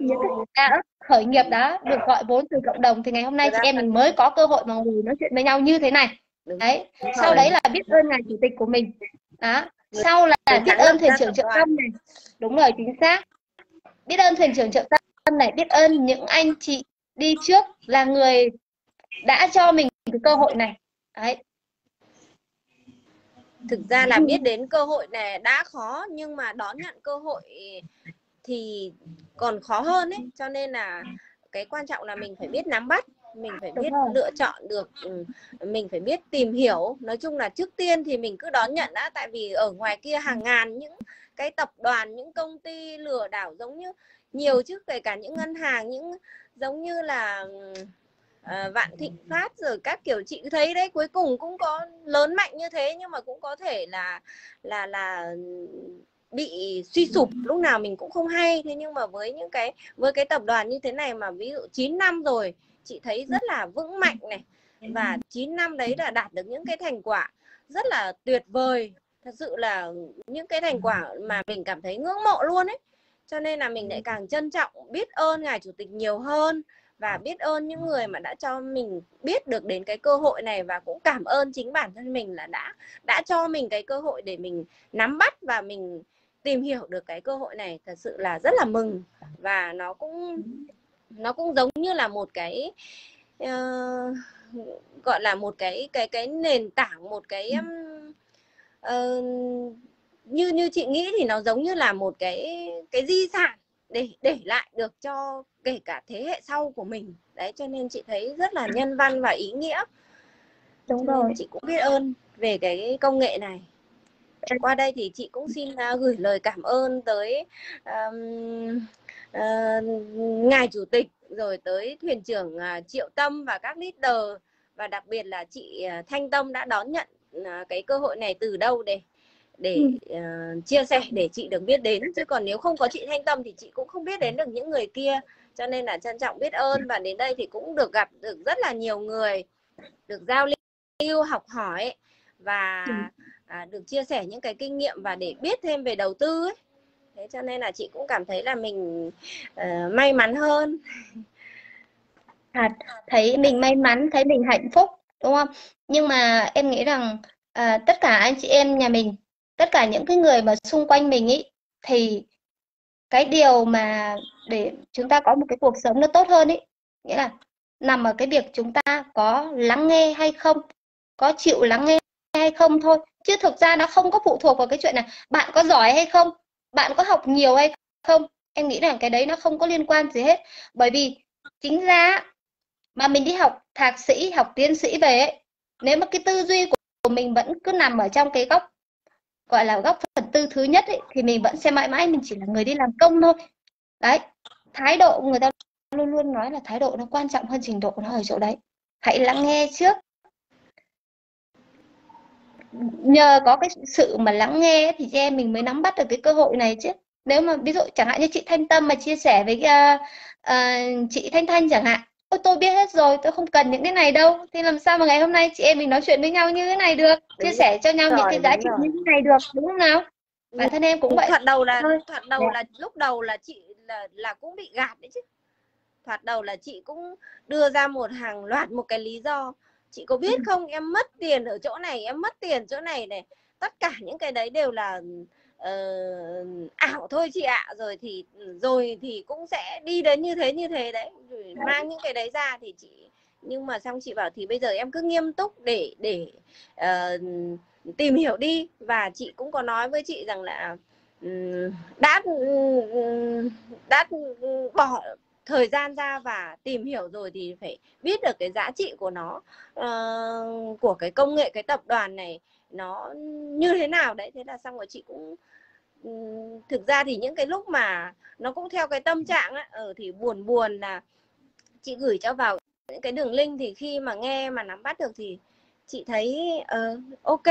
những cái startup khởi nghiệp đó được gọi vốn từ cộng đồng. Thì ngày hôm nay chị em mình mới có cơ hội mà ngồi nói chuyện với nhau như thế này. Đấy. Sau đấy là biết ơn ngài chủ tịch của mình. Đó. Sau là Người biết ơn thuyền trưởng trợ tâm này. Đúng rồi chính xác. Biết ơn thuyền trưởng trợ tâm này biết ơn những anh chị đi trước là người đã cho mình cái cơ hội này. Đấy. Thực ra là biết đến cơ hội này đã khó nhưng mà đón nhận cơ hội thì còn khó hơn ấy. Cho nên là cái quan trọng là mình phải biết nắm bắt mình phải biết lựa chọn được ừ, mình phải biết tìm hiểu. Nói chung là trước tiên thì mình cứ đón nhận đã tại vì ở ngoài kia hàng ngàn những cái tập đoàn những công ty lừa đảo giống như nhiều chứ kể cả những ngân hàng những giống như là ừ, à, vạn thịnh phát rồi các kiểu. Chị thấy đấy cuối cùng cũng có lớn mạnh như thế nhưng mà cũng có thể là là là bị suy sụp lúc nào mình cũng không hay. Thế nhưng mà với những cái với cái tập đoàn như thế này mà ví dụ 9 năm rồi chị thấy rất là vững mạnh này. Và 9 năm đấy là đạt được những cái thành quả rất là tuyệt vời. Thật sự là những cái thành quả mà mình cảm thấy ngưỡng mộ luôn ấy. Cho nên là mình lại càng trân trọng biết ơn ngài chủ tịch nhiều hơn và biết ơn những người mà đã cho mình biết được đến cái cơ hội này và cũng cảm ơn chính bản thân mình là đã đã cho mình cái cơ hội để mình nắm bắt và mình tìm hiểu được cái cơ hội này thật sự là rất là mừng. Và nó cũng nó cũng giống như là một cái ờ, gọi là một cái cái cái nền tảng một cái um, uh, như như chị nghĩ thì nó giống như là một cái cái di sản để để lại được cho kể cả thế hệ sau của mình. Đấy cho nên chị thấy rất là nhân văn và ý nghĩa. Đúng rồi. chị cũng biết ơn về cái công nghệ này qua đây thì chị cũng xin uh, gửi lời cảm ơn tới um, uh, ngài chủ tịch rồi tới thuyền trưởng uh, triệu tâm và các leader. Và đặc biệt là chị uh, thanh tâm đã đón nhận uh, cái cơ hội này từ đâu để để uh, chia sẻ để chị được biết đến. Chứ còn nếu không có chị thanh tâm thì chị cũng không biết đến được những người kia. Cho nên là trân trọng biết ơn. Và đến đây thì cũng được gặp được rất là nhiều người được giao lưu học hỏi. Và à, được chia sẻ những cái kinh nghiệm và để biết thêm về đầu tư ấy. Thế cho nên là chị cũng cảm thấy là mình uh, may mắn hơn. Thật thấy mình may mắn thấy mình hạnh phúc đúng không? Nhưng mà em nghĩ rằng à, tất cả anh chị em nhà mình tất cả những cái người mà xung quanh mình ý thì cái điều mà để chúng ta có một cái cuộc sống nó tốt hơn ý nghĩa là nằm ở cái việc chúng ta có lắng nghe hay không có chịu lắng nghe hay không thôi chứ thực ra nó không có phụ thuộc vào cái chuyện là bạn có giỏi hay không bạn có học nhiều hay không. Em nghĩ rằng cái đấy nó không có liên quan gì hết. Bởi vì chính ra mà mình đi học thạc sĩ học tiến sĩ về ấy, nếu mà cái tư duy của, của mình vẫn cứ nằm ở trong cái góc gọi là góc phần tư thứ nhất ấy, thì mình vẫn sẽ mãi mãi mình chỉ là người đi làm công thôi. Đấy thái độ người ta luôn luôn nói là thái độ nó quan trọng hơn trình độ nó ở chỗ đấy. Hãy lắng nghe trước nhờ có cái sự mà lắng nghe thì chị em mình mới nắm bắt được cái cơ hội này chứ. Nếu mà ví dụ chẳng hạn như chị Thanh Tâm mà chia sẻ với uh, uh, chị Thanh Thanh chẳng hạn Ôi, tôi biết hết rồi tôi không cần những cái này đâu. Thì làm sao mà ngày hôm nay chị em mình nói chuyện với nhau như thế này được? Chia đúng sẻ cho nhau rồi, những cái giá trị rồi. như thế này được đúng không nào? Bản thân em cũng vậy. thoạt đầu là thoạt đầu là lúc đầu là chị là là cũng bị gạt đấy chứ. Thoạt đầu là chị cũng đưa ra một hàng loạt một cái lý do chị có biết không? Em mất tiền ở chỗ này em mất tiền chỗ này này. Tất cả những cái đấy đều là ờ, ảo thôi chị ạ. Rồi thì rồi thì cũng sẽ đi đến như thế như thế đấy. Rồi mang những cái đấy ra thì chị nhưng mà xong chị bảo thì bây giờ em cứ nghiêm túc để để ờ, tìm hiểu đi. Và chị cũng có nói với chị rằng là đã đã bỏ thời gian ra và tìm hiểu rồi thì phải biết được cái giá trị của nó. Uh, của cái công nghệ cái tập đoàn này nó như thế nào đấy. Thế là xong rồi chị cũng thực ra thì những cái lúc mà nó cũng theo cái tâm trạng á ở thì buồn buồn là chị gửi cho vào những cái đường link thì khi mà nghe mà nắm bắt được thì chị thấy uh, ok.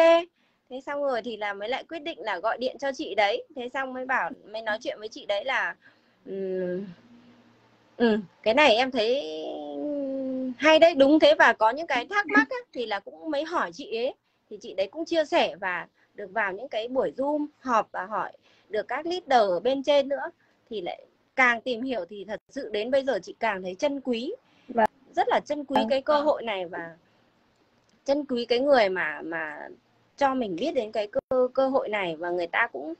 Thế xong rồi thì là mới lại quyết định là gọi điện cho chị đấy. Thế xong mới bảo mới nói chuyện với chị đấy là um, ừ, cái này em thấy hay đấy. Đúng thế và có những cái thắc mắc á, thì là cũng mới hỏi chị ấy. Thì chị đấy cũng chia sẻ và được vào những cái buổi zoom họp và hỏi được các leader ở bên trên nữa. Thì lại càng tìm hiểu thì thật sự đến bây giờ chị càng thấy chân quý. Vâng. rất là chân quý Vâng. cái cơ hội này và chân quý cái người mà mà cho mình biết đến cái cơ cơ hội này. Và người ta cũng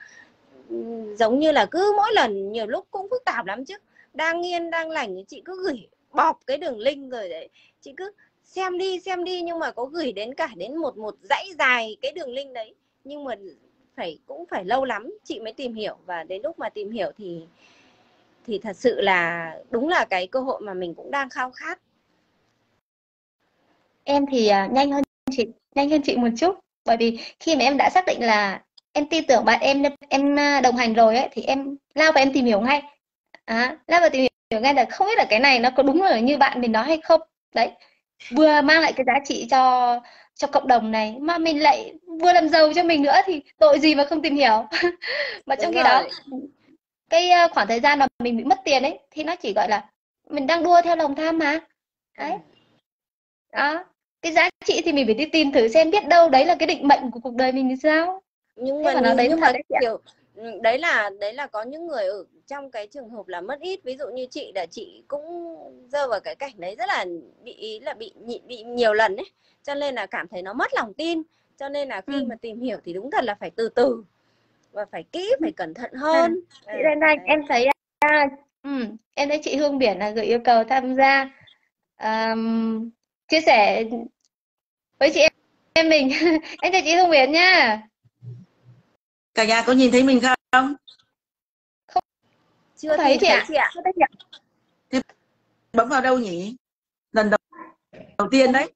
ừm, giống như là cứ mỗi lần nhiều lúc cũng phức tạp lắm chứ đang yên, đang lành thì chị cứ gửi bọc cái đường link rồi đấy. Chị cứ xem đi xem đi, nhưng mà có gửi đến cả đến một một dãy dài cái đường link đấy. Nhưng mà phải, cũng phải lâu lắm, chị mới tìm hiểu. Và đến lúc mà tìm hiểu thì thì thật sự là đúng là cái cơ hội mà mình cũng đang khao khát. Em thì à, nhanh hơn chị, nhanh hơn chị một chút. Bởi vì khi mà em đã xác định là em tin tưởng bạn, em em à, đồng hành rồi ấy, thì em lao vào em tìm hiểu ngay à, lao vào tìm hiểu ngay là không biết là cái này nó có đúng là như bạn mình nói hay không. Đấy vừa mang lại cái giá trị cho cho cộng đồng này mà mình lại vừa làm giàu cho mình nữa thì tội gì mà không tìm hiểu? Mà trong Đúng khi đó rồi. cái à, khoảng thời gian mà mình bị mất tiền ấy thì nó chỉ gọi là mình đang đua theo lòng tham mà. Đấy. Đó cái giá trị thì mình phải đi tìm thử xem biết đâu đấy là cái định mệnh của cuộc đời mình thì sao. Nhưng Thế mà mà nó đến nhưng thật mà đấy kiểu ừ, đấy là đấy là có những người ở trong cái trường hợp là mất ít ví dụ như chị là chị cũng rơi vào cái cảnh đấy rất là bị ý là bị nhịn bị nhiều lần ấy. Cho nên là cảm thấy nó mất lòng tin. Cho nên là khi Ừ. mà tìm hiểu thì đúng thật là phải từ từ và phải kỹ phải cẩn thận hơn. Chị Lan Anh đấy. em thấy à, ừ, em thấy chị Hương Biển là gửi yêu cầu tham gia um, chia sẻ với chị em, em mình. Em chào chị Hương Nguyễn nha cả nhà có nhìn thấy mình không? Chưa thấy chị thấy ạ. Chị chị ạ. bấm vào đâu nhỉ? Lần đầu đầu tiên đấy.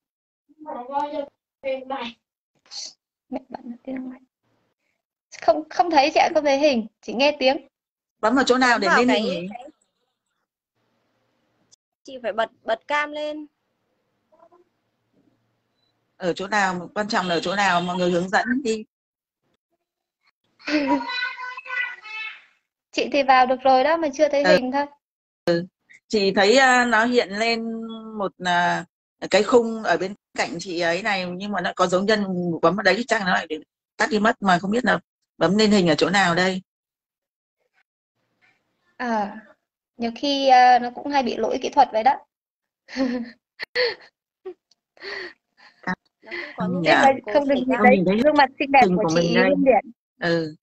Không không thấy chị ạ không thấy hình. Chỉ nghe tiếng. Bấm vào chỗ nào để lên hình nhỉ? chị phải bật bật cam lên. Ở chỗ nào quan trọng là ở chỗ nào mọi người hướng dẫn đi chị thì vào được rồi đó mà chưa thấy Ừ. hình thôi chị thấy à, nó hiện lên một à, cái khung ở bên cạnh chị ấy này nhưng mà nó có dấu nhân bấm vào đấy chắc nó lại tắt đi mất mà không biết là bấm lên hình ở chỗ nào đây à nhiều khi à, nó cũng hay bị lỗi kỹ thuật vậy đó nó cũng có những Dạ. không được nhìn thấy gương mặt xinh đẹp của của chị. Hương Nguyễn ừ.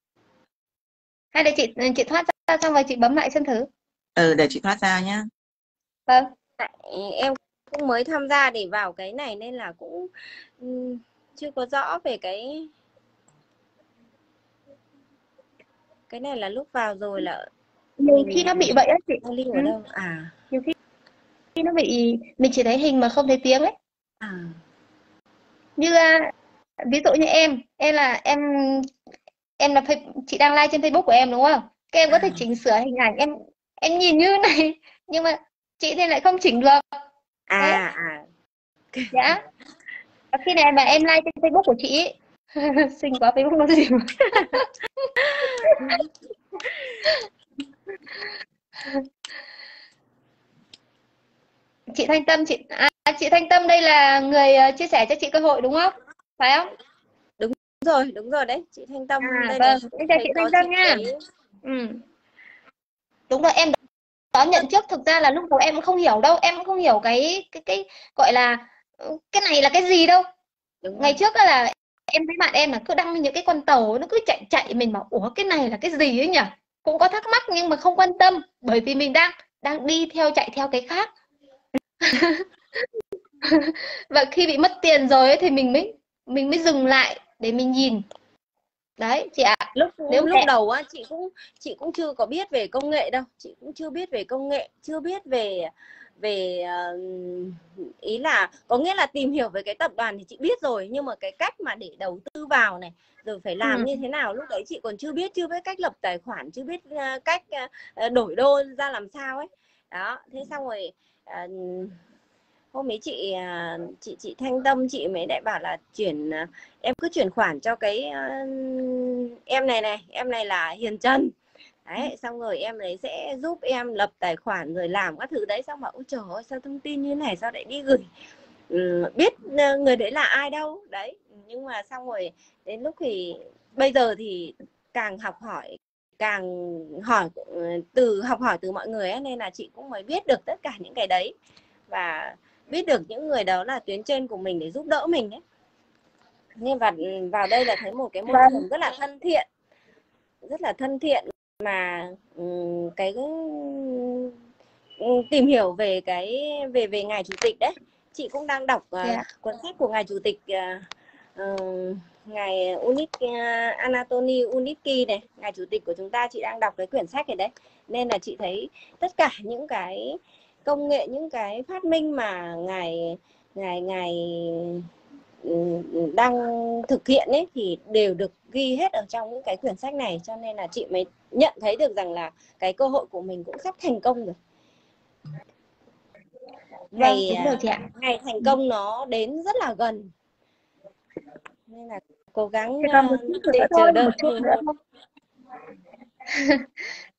Hay là chị chị thoát ra xong rồi chị bấm lại xem thử. Ừ để chị thoát ra nhá. Vâng. Tại em cũng mới tham gia để vào cái này nên là cũng ừm, chưa có rõ về cái cái này là lúc vào rồi là nhiều Mình- khi nó bị vậy á chị. nó lưu ở Ừ. đâu? À. Khi nó bị mình chỉ thấy hình mà không thấy tiếng ấy. À. Như à, ví dụ như em em là em em là chị đang live trên Facebook của em đúng không? Các em có thể À. chỉnh sửa hình ảnh em em nhìn như này nhưng mà chị thì lại không chỉnh được. À à. Dạ. Và khi này mà em like trên Facebook của chị ấy, xinh quá Facebook nó gì mà chị Thanh Tâm chị à, chị Thanh Tâm đây là người ờ, chia sẻ cho chị cơ hội đúng không? Phải không rồi đúng rồi đấy chị Thanh Tâm À, đây vâng. Em chào chị Thanh Tâm nha. Ừ. Đúng rồi em đón nhận trước thực ra là lúc đầu em không hiểu đâu em cũng không hiểu cái cái cái gọi là ừ, cái này là cái gì đâu đúng rồi. ngày trước là em thấy bạn em là cứ đăng những cái con tàu nó cứ chạy chạy mình bảo ủa cái này là cái gì ấy nhỉ cũng có thắc mắc nhưng mà không quan tâm bởi vì mình đang đang đi theo chạy theo cái khác và khi bị mất tiền rồi ấy, thì mình mới mình mới dừng lại để mình nhìn. Đấy chị ạ. Lúc Nếu lúc đầu á chị cũng chị cũng chưa có biết về công nghệ đâu. Chị cũng chưa biết về công nghệ chưa biết về về ờ, ý là có nghĩa là tìm hiểu về cái tập đoàn thì chị biết rồi nhưng mà cái cách mà để đầu tư vào này rồi phải làm Ừ. như thế nào lúc đấy chị còn chưa biết chưa biết cách lập tài khoản chưa biết ờ, cách ờ, đổi đô ra làm sao ấy. Đó thế xong rồi ờ, hôm ấy chị à, chị chị Thanh Tâm chị mới lại bảo là chuyển à, em cứ chuyển khoản cho cái ờ, em này này em này là Hiền Trân đấy xong rồi em đấy sẽ giúp em lập tài khoản rồi làm các thứ đấy xong mà ôi trời ơi sao thông tin như thế này sao lại đi gửi? Ừ, biết ờ, người đấy là ai đâu đấy. Nhưng mà xong rồi đến lúc thì bây giờ thì càng học hỏi càng hỏi ừ, từ học hỏi từ mọi người ấy, nên là chị cũng mới biết được tất cả những cái đấy. Và biết được những người đó là tuyến trên của mình để giúp đỡ mình ấy. Nên vào vào đây là thấy một cái môi trường rất là thân thiện rất là thân thiện mà ừm, cái ừm, tìm hiểu về cái về về ngài chủ tịch đấy. Chị cũng đang đọc à, Dạ. cuốn sách của ngài chủ tịch ờ, ngài Unik Anatoli Uniki này ngài chủ tịch của chúng ta chị đang đọc cái quyển sách này đấy. Nên là chị thấy tất cả những cái công nghệ những cái phát minh mà ngài ngài ngài ừ, đang thực hiện ấy thì đều được ghi hết ở trong những cái quyển sách này. Cho nên là chị mới nhận thấy được rằng là cái cơ hội của mình cũng sắp thành công rồi. Vâng ngày đúng rồi chị ạ. ngày thành công nó đến rất là gần. Nên là cố gắng ờ, để chờ đợi một chút nữa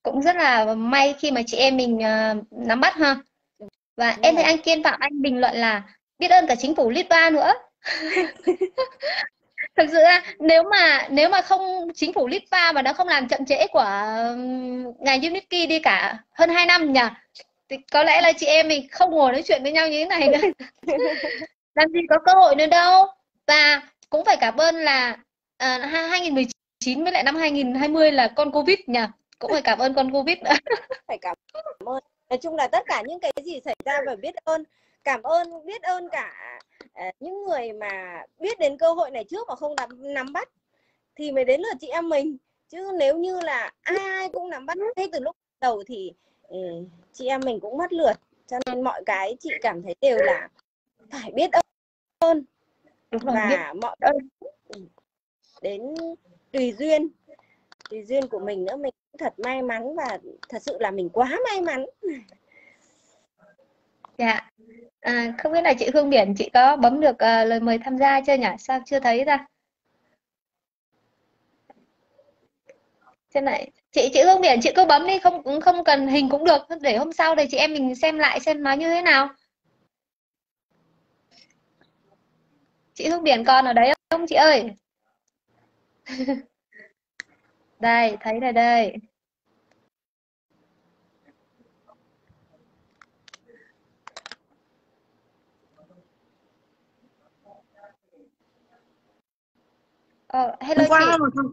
cũng rất là may khi mà chị em mình ờ, nắm bắt ha và Đúng em thấy rồi. anh Kiên Phạm Anh bình luận là biết ơn cả chính phủ Litva nữa. Thực sự nếu mà nếu mà không chính phủ Litva mà nó không làm chậm trễ của ngài Unity đi cả hơn 2 năm nhỉ? Thì có lẽ là chị em mình không ngồi nói chuyện với nhau như thế này nữa. Làm gì có cơ hội nữa đâu. Và cũng phải cảm ơn là à, 2019 với lại năm 2020 là con Covid nhỉ? Cũng phải cảm ơn con Covid nữa. Phải cảm ơn nói chung là tất cả những cái gì xảy ra phải biết ơn cảm ơn biết ơn cả à, những người mà biết đến cơ hội này trước mà không nắm, nắm bắt thì mới đến lượt chị em mình. Chứ nếu như là ai ai cũng nắm bắt ngay từ lúc đầu thì ừ, chị em mình cũng mất lượt. Cho nên mọi cái chị cảm thấy đều là phải biết ơn. Và mọi ơn. đến tùy duyên tùy duyên của mình nữa mình thật may mắn và thật sự là mình quá may mắn. Dạ. À, không biết là chị Hương Biển chị có bấm được uh, lời mời tham gia chưa nhỉ? Sao chưa thấy ra? Trên này chị chị Hương Biển chị cứ bấm đi không cũng không cần hình cũng được. Để hôm sau để chị em mình xem lại xem nó như thế nào. Chị Hương Biển còn ở đấy không chị ơi? đây thấy rồi đây Ờ, hello Hôm chị. không,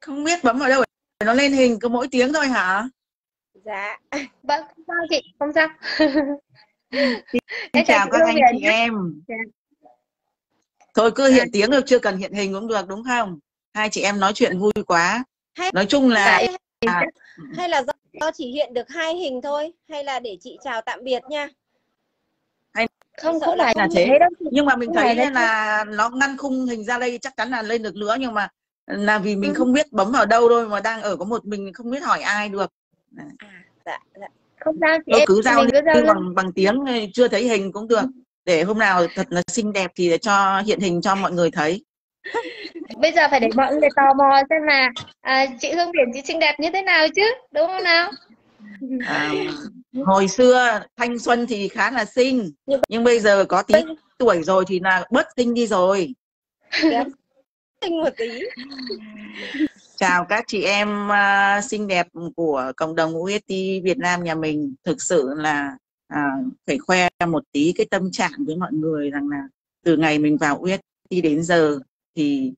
không biết bấm ở đâu nó lên hình có mỗi tiếng thôi hả dạ Vâng, không sao chị, không sao. Xin chào chào các anh chị nhé. em Dạ. thôi cứ hiện tiếng được chưa cần hiện hình cũng được đúng không hai chị em nói chuyện vui quá. Hay- nói chung là hay, à, hay là do, do chỉ hiện được hai hình thôi hay là để chị chào tạm biệt nha? Không Sợ không là phải là như thế. đâu chị. nhưng mà mình Không thấy là nó ngăn khung hình ra đây chắc chắn là lên được nữa nhưng mà là vì mình Ừ. không biết bấm vào đâu thôi mà đang ở có một mình không biết hỏi ai được. À dạ dạ. Không sao chị cứ giao mình cứ giao bằng bằng tiếng chưa thấy hình cũng được. Để hôm nào thật là xinh đẹp thì để cho hiện hình cho mọi người thấy Bây giờ phải để mọi người tò mò xem là à, chị Hương Biển chị xinh đẹp như thế nào chứ, đúng không nào? à, hồi xưa thanh xuân thì khá là xinh Nhưng- bây giờ có tí tuổi rồi thì là bớt xinh đi rồi. Kém xinh một tí. Chào các chị em à, xinh đẹp của cộng đồng UST Việt Nam nhà mình. Thực sự là à, phải khoe một tí cái tâm trạng với mọi người rằng là từ ngày mình vào UST đến giờ thì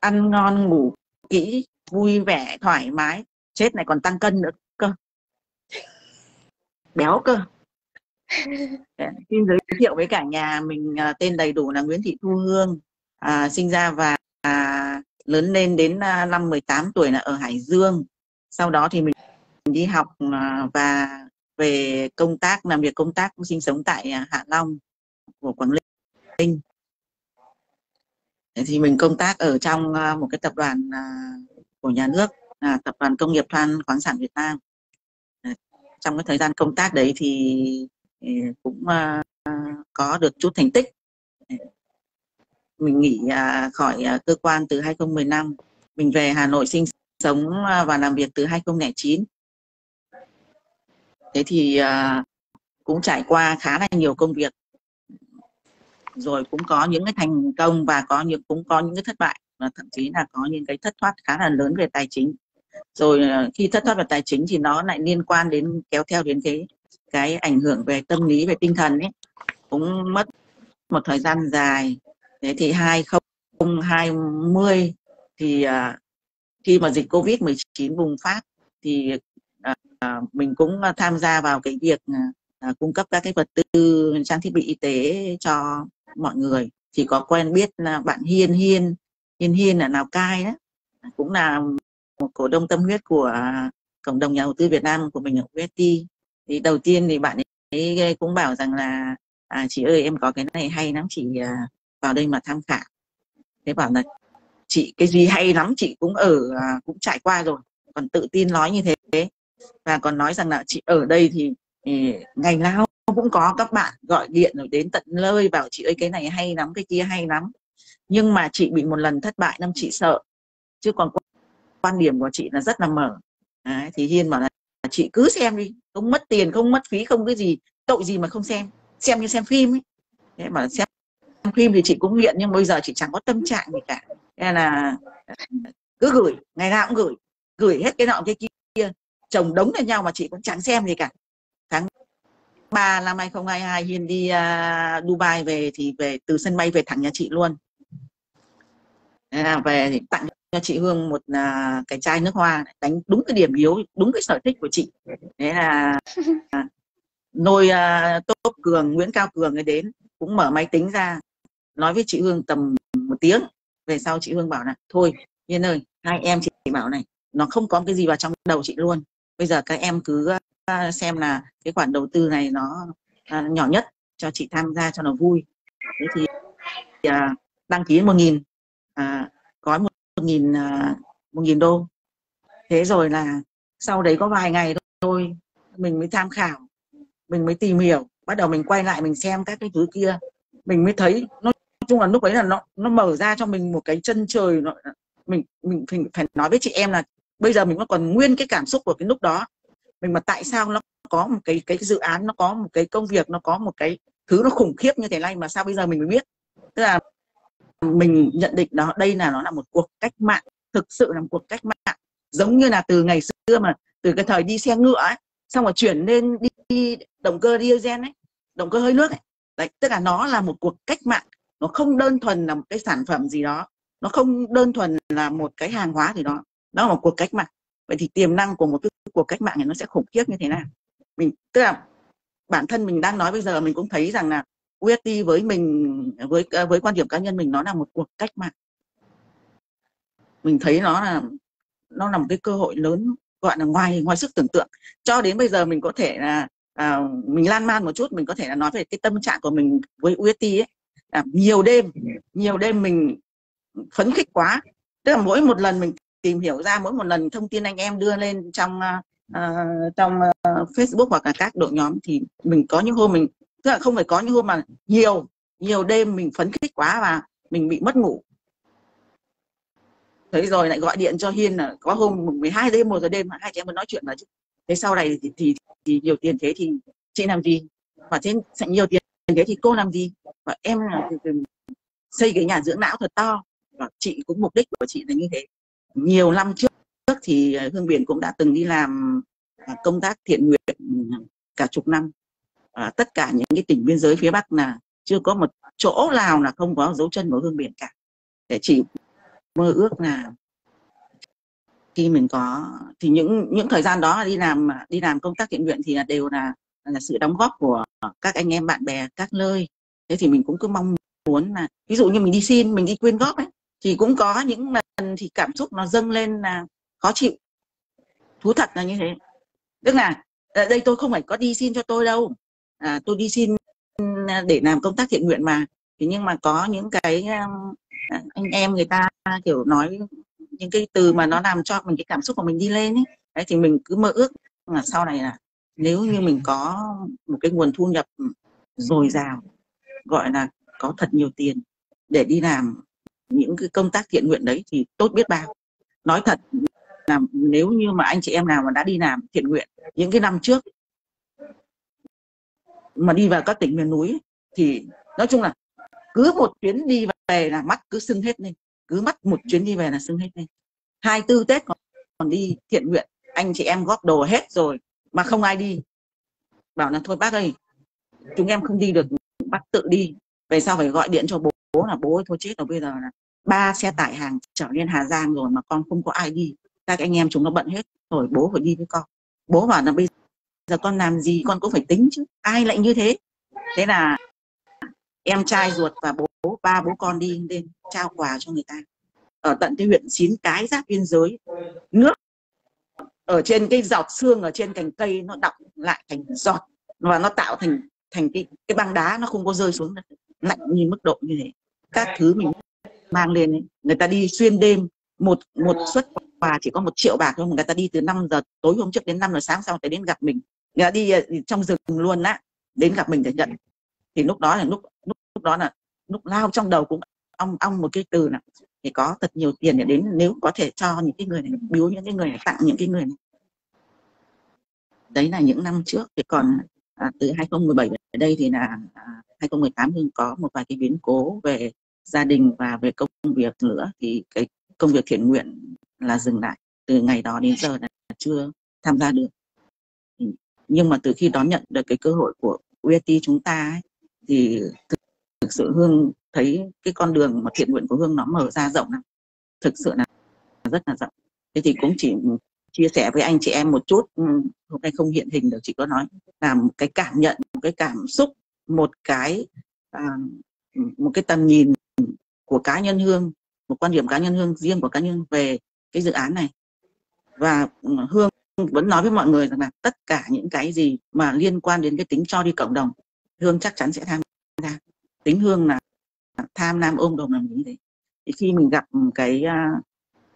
ăn ngon ngủ kỹ vui vẻ thoải mái. Chết này còn tăng cân nữa cơ. Béo cơ. Đấy, xin giới thiệu với cả nhà mình à, tên đầy đủ là Nguyễn Thị Thu Hương. À, sinh ra và à, lớn lên đến à, năm 18 tuổi là ở Hải Dương. Sau đó thì mình đi học à, và về công tác làm việc công tác sinh sống tại Hạ Long của Quảng Ninh thì mình công tác ở trong ờ, một cái tập đoàn ờ, của nhà nước, là tập đoàn công nghiệp than khoáng sản Việt Nam. Trong cái thời gian công tác đấy thì cũng ờ, có được chút thành tích. Mình nghỉ à, khỏi à, cơ quan từ 2015 mình về Hà Nội sinh sống và làm việc từ 2009 thế thì cũng trải qua khá là nhiều công việc rồi cũng có những cái thành công và có những cũng có những cái thất bại và thậm chí là có những cái thất thoát khá là lớn về tài chính. Rồi ờ, khi thất thoát về tài chính thì nó lại liên quan đến kéo theo đến cái cái ảnh hưởng về tâm lý về tinh thần ấy. Cũng mất một thời gian dài. Thế thì 2020 thì uh, khi mà dịch Covid 19 bùng phát thì uh, mình cũng tham gia vào cái việc uh, cung cấp các cái vật tư trang thiết bị y tế cho mọi người. Chỉ có quen biết là bạn Hiên Hiên Hiên Hiên ở Lào Cai đó. Cũng là một cổ đông tâm huyết của à, cộng đồng nhà đầu tư Việt Nam của mình ở UST thì đầu tiên thì bạn ấy à, cũng bảo rằng là à, chị ơi em có cái này hay lắm chị à, vào đây mà tham khảo. Thế bảo là chị cái gì hay lắm chị cũng ở cũng trải qua rồi còn tự tin nói như thế. Và còn nói rằng là chị ở đây thì, thì ngày lao cũng có các bạn gọi điện rồi đến tận nơi bảo chị ơi cái này hay lắm cái kia hay lắm. Nhưng mà chị bị một lần thất bại năm chị sợ. Chứ còn quan điểm của chị là rất là mở. Đấy, thì hiên bảo là chị cứ xem đi không mất tiền không mất phí không cái gì tội gì mà không xem. Xem như xem phim ấy. Thế mà xem phim thì chị cũng nghiện nhưng bây giờ chị chẳng có tâm trạng gì cả. Nên là cứ gửi ngày nào cũng gửi. Gửi hết cái nọ cái kia. Chồng đống lên nhau mà chị cũng chẳng xem gì cả. 3 năm 2022 Hiên đi uh, Dubai về thì về từ sân bay về thẳng nhà chị luôn. Là về thì tặng cho chị Hương một uh, cái chai nước hoa đánh đúng cái điểm yếu đúng cái sở thích của chị. Thế là nôi uh, tốt cường Nguyễn Cao Cường ấy đến cũng mở máy tính ra nói với chị Hương tầm một tiếng. Về sau chị Hương bảo là thôi Yên ơi hai em chị bảo này nó không có cái gì vào trong đầu chị luôn. Bây giờ các em cứ xem là cái khoản đầu tư này nó à, nhỏ nhất cho chị tham gia cho nó vui. Thế thì à, đăng ký một nghìn à, có một nghìn à, một nghìn đô. Thế rồi là sau đấy có vài ngày thôi mình mới tham khảo mình mới tìm hiểu bắt đầu mình quay lại mình xem các cái thứ kia. Mình mới thấy nói chung là lúc ấy là nó nó mở ra cho mình một cái chân trời nó, mình mình phải, phải nói với chị em là bây giờ mình vẫn còn nguyên cái cảm xúc của cái lúc đó mình mà tại sao nó có một cái cái dự án nó có một cái công việc nó có một cái thứ nó khủng khiếp như thế này mà sao bây giờ mình mới biết? Tức là mình nhận định đó đây là nó là một cuộc cách mạng thực sự là một cuộc cách mạng. Giống như là từ ngày xưa mà từ cái thời đi xe ngựa ấy xong rồi chuyển lên đi, đi động cơ diesel ấy động cơ hơi nước ấy. Đấy, tức là nó là một cuộc cách mạng. Nó không đơn thuần là một cái sản phẩm gì đó nó không đơn thuần là một cái hàng hóa gì đó. Nó là một cuộc cách mạng vậy thì tiềm năng của một cái cuộc cách mạng này nó sẽ khủng khiếp như thế nào? Mình tức là bản thân mình đang nói bây giờ mình cũng thấy rằng là UST với mình với à, với quan điểm cá nhân mình nó là một cuộc cách mạng. Mình thấy nó là nó là một cái cơ hội lớn gọi là ngoài ngoài sức tưởng tượng. Cho đến bây giờ mình có thể là à, mình lan man một chút mình có thể là nói về cái tâm trạng của mình với UST ấy. Là nhiều đêm nhiều đêm mình phấn khích quá. Tức là mỗi một lần mình tìm hiểu ra mỗi một lần thông tin anh em đưa lên trong uh, trong uh, Facebook hoặc là các đội nhóm thì mình có những hôm mình tức là không phải có những hôm mà nhiều nhiều đêm mình phấn khích quá và mình bị mất ngủ. Thế rồi lại gọi điện cho hiên là có hôm 12 đêm một giờ đêm hai chị em mới nói chuyện mà chứ. Thế sau này thì, thì, thì nhiều tiền thế thì chị làm gì? Và thế nhiều tiền thế thì cô làm gì? Và em là xây cái nhà dưỡng não thật to và chị cũng mục đích của chị là như thế nhiều năm trước thì ờ, hương biển cũng đã từng đi làm à, công tác thiện nguyện cả chục năm. À, tất cả những cái tỉnh biên giới phía bắc là chưa có một chỗ nào là không có dấu chân của hương biển cả. Để chỉ mơ ước là khi mình có thì những những thời gian đó đi làm à, đi làm công tác thiện nguyện thì là đều là là sự đóng góp của các anh em bạn bè các nơi. Thế thì mình cũng cứ mong muốn là ví dụ như mình đi xin mình đi quyên góp ấy thì cũng có những lần thì cảm xúc nó dâng lên là khó chịu. Thú thật là như thế. Tức là ờ, đây tôi không phải có đi xin cho tôi đâu. À, tôi đi xin à, để làm công tác thiện nguyện mà. Thế nhưng mà có những cái um, à, anh em người ta kiểu nói những cái từ mà nó làm cho mình cái cảm xúc của mình đi lên ấy. Đấy thì mình cứ mơ ước là sau này là nếu như mình có một cái nguồn thu nhập dồi dào gọi là có thật nhiều tiền để đi làm những cái công tác thiện nguyện đấy thì tốt biết bao. Nói thật là nếu như mà anh chị em nào mà đã đi làm thiện nguyện những cái năm trước mà đi vào các tỉnh miền núi thì nói chung là cứ một chuyến đi về là mắt cứ sưng hết lên cứ mắt một chuyến đi về là sưng hết lên. Hai tư tết còn, còn đi thiện nguyện anh chị em góp đồ hết rồi mà không ai đi. Bảo là thôi bác ơi chúng em không đi được bác tự đi về sau phải gọi điện cho bố, bố là bố thôi, chết rồi, bây giờ là ba xe tải hàng trở lên Hà Giang rồi mà con không có ai đi. Các anh em chúng nó bận hết, rồi bố phải đi với con. Bố bảo là bây giờ con làm gì con cũng phải tính chứ, ai lại như thế? Thế là em trai ruột và bố, ba bố con đi lên trao quà cho người ta. Ở tận cái huyện xín cái, giáp biên giới. Nước ở trên cái giọt xương, ở trên cành cây, nó đọng lại thành giọt và nó tạo thành thành cái cái băng đá, nó không có rơi xuống lạnh như mức độ như thế. Các thứ mình mang lên ấy. người ta đi xuyên đêm một một suất quà chỉ có một triệu bạc thôi người ta đi từ 5 giờ tối hôm trước đến 5 giờ sáng sau tới đến gặp mình. Người ta đi ờ, trong rừng luôn á đến gặp mình để nhận. Thì lúc đó là lúc lúc, lúc đó là lúc lao trong đầu cũng ong ong một cái từ là thì có thật nhiều tiền để đến nếu có thể cho những cái người này biếu những cái người này tặng những cái người này. Đấy là những năm trước thì còn à, từ 2017 ở đây thì là à, 2018 hương có một vài cái biến cố về gia đình và về công việc nữa. Thì cái công việc thiện nguyện là dừng lại từ ngày đó đến giờ là chưa tham gia được. Nhưng mà từ khi đón nhận được cái cơ hội của UET chúng ta ấy, thì thực, thực sự Hương thấy cái con đường mà thiện nguyện của Hương nó mở ra rộng lắm. Thực sự là rất là rộng. Thế thì cũng chỉ chia sẻ với anh chị em một chút. Ừ, hôm nay không hiện hình được chị có nói. Là một cái cảm nhận một cái cảm xúc một cái à, một cái tầm nhìn của cá nhân hương một quan điểm cá nhân hương riêng của cá nhân về cái dự án này. Và ừ, hương vẫn nói với mọi người rằng là tất cả những cái gì mà liên quan đến cái tính cho đi cộng đồng hương chắc chắn sẽ tham gia. Tính hương là tham lam ôm đồng làm như thế thì khi mình gặp cái à,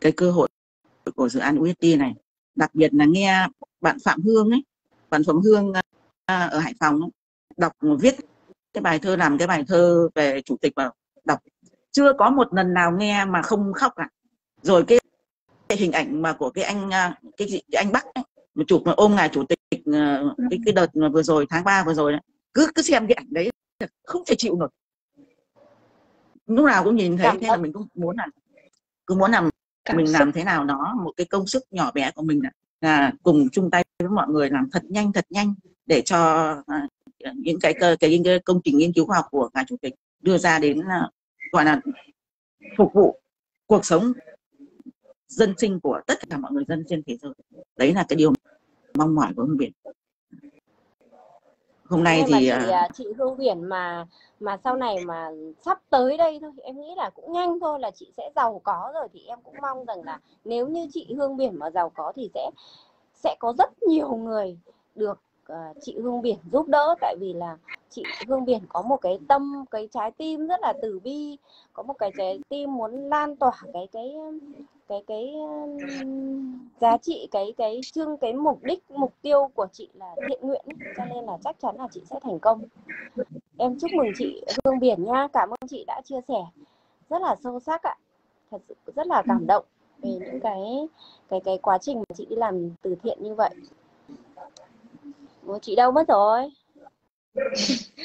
cái cơ hội của dự án UST này đặc biệt là nghe bạn Phạm Hương ấy bạn Phạm Hương à, ở Hải Phòng đọc viết cái bài thơ làm cái bài thơ về chủ tịch và đọc. Chưa có một lần nào nghe mà không khóc cả. Rồi cái, cái hình ảnh mà của cái anh à, cái, gì, cái anh Bắc ấy, mà chụp mà ôm ngài chủ tịch cái cái đợt mà vừa rồi tháng 3 vừa rồi ấy, cứ cứ xem cái ảnh đấy không thể chịu nổi. Lúc nào cũng nhìn thấy thế là mình cũng muốn là cứ muốn làm Cảm mình làm thế nào đó một cái công sức nhỏ bé của mình là, là cùng chung tay với mọi người làm thật nhanh thật nhanh để cho à, những cái, cái cái công trình nghiên cứu khoa học của ngài chủ tịch đưa ra đến à, gọi là phục vụ cuộc sống dân sinh của tất cả mọi người dân trên thế giới. Đấy là cái điều mong mỏi của hương biển hôm nay thì chị, à, chị Hương Biển mà mà sau này mà sắp tới đây thôi em nghĩ là cũng nhanh thôi là chị sẽ giàu có rồi thì em cũng mong rằng là nếu như chị Hương Biển mà giàu có thì sẽ sẽ có rất nhiều người được uh, chị Hương Biển giúp đỡ. Tại vì là chị Hương Biển có một cái tâm cái trái tim rất là từ bi có một cái trái tim muốn lan tỏa cái cái cái cái giá trị cái cái chương cái mục đích mục tiêu của chị là thiện nguyện cho nên là chắc chắn là chị sẽ thành công. Em chúc mừng chị Hương Biển nha cảm ơn chị đã chia sẻ. Rất là sâu sắc ạ thật sự rất là cảm động về những cái cái cái quá trình mà chị đi làm từ thiện như vậy. Ủa, chị đâu mất rồi?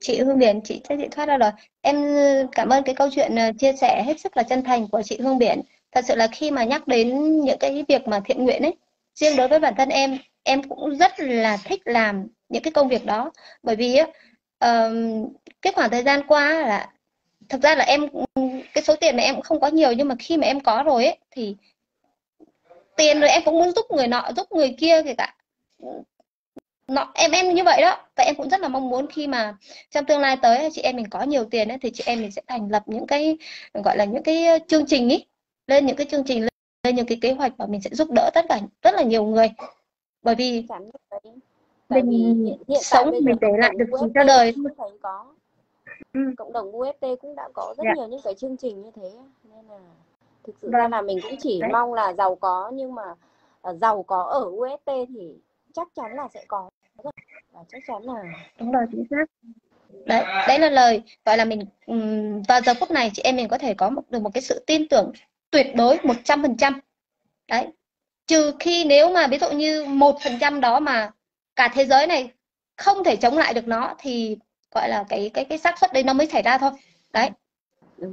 Chị Hương Biển chị chắc chị thoát ra rồi. Em ờ, cảm ơn cái câu chuyện ờ, chia sẻ hết sức là chân thành của chị Hương Biển thật sự là khi mà nhắc đến những cái việc mà thiện nguyện ấy riêng đối với bản thân em em cũng rất là thích làm những cái công việc đó. Bởi vì uh, cái khoảng thời gian qua là thực ra là em cái số tiền mà em cũng không có nhiều nhưng mà khi mà em có rồi ấy thì tiền rồi em cũng muốn giúp người nọ giúp người kia kể cả. Nó em em như vậy đó. Và em cũng rất là mong muốn khi mà trong tương lai tới chị em mình có nhiều tiền ấy, thì chị em mình sẽ thành lập những cái gọi là những cái chương trình ấy lên những cái chương trình lên những cái kế hoạch và mình sẽ giúp đỡ tất cả rất là nhiều người bởi vì mình hiện, hiện sống mình để lại được gì cho đời thấy có ừ. cộng đồng UST cũng đã có rất yeah. Dạ. nhiều những cái chương trình như thế nên là thực sự vâng. ra là mình cũng chỉ Đấy. mong là giàu có nhưng mà uh, giàu có ở UST thì chắc chắn là sẽ có và chắc chắn là đúng rồi chính xác đấy đấy là lời gọi là mình vào giờ phút này chị em mình có thể có một, được một cái sự tin tưởng tuyệt đối 100%. Đấy. Trừ khi nếu mà ví dụ như một phần trăm đó mà cả thế giới này không thể chống lại được nó thì gọi là cái cái cái xác suất đấy nó mới xảy ra thôi. Đấy.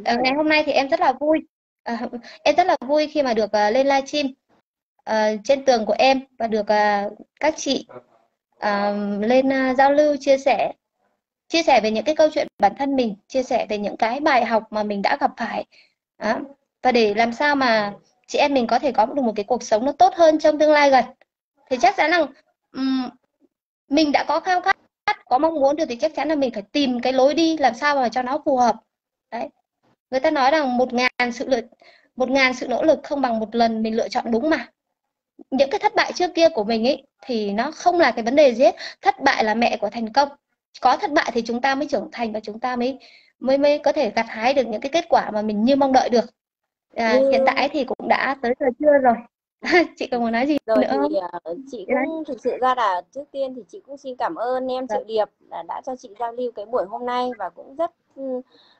À, ngày hôm nay thì em rất là vui. À, em rất là vui khi mà được uh, lên livestream uh, trên tường của em và được uh, các chị uh, lên uh, giao lưu chia sẻ chia sẻ về những cái câu chuyện bản thân mình chia sẻ về những cái bài học mà mình đã gặp phải đó và để làm sao mà chị em mình có thể có được một cái cuộc sống nó tốt hơn trong tương lai gần. Thì chắc chắn là um, mình đã có khao khát có mong muốn được thì chắc chắn là mình phải tìm cái lối đi làm sao mà cho nó phù hợp. Đấy. Người ta nói rằng một ngàn sự lựa một ngàn sự nỗ lực không bằng một lần mình lựa chọn đúng mà. Những cái thất bại trước kia của mình ấy thì nó không là cái vấn đề gì hết. Thất bại là mẹ của thành công. Có thất bại thì chúng ta mới trưởng thành và chúng ta mới mới mới có thể gặt hái được những cái kết quả mà mình như mong đợi được à, ừ. hiện tại thì cũng đã tới giờ trưa rồi chị còn muốn nói gì rồi nữa thì uh, chị cũng thực sự ra là trước tiên thì chị cũng xin cảm ơn em dạ. Điệp là đã cho chị giao lưu cái buổi hôm nay và cũng rất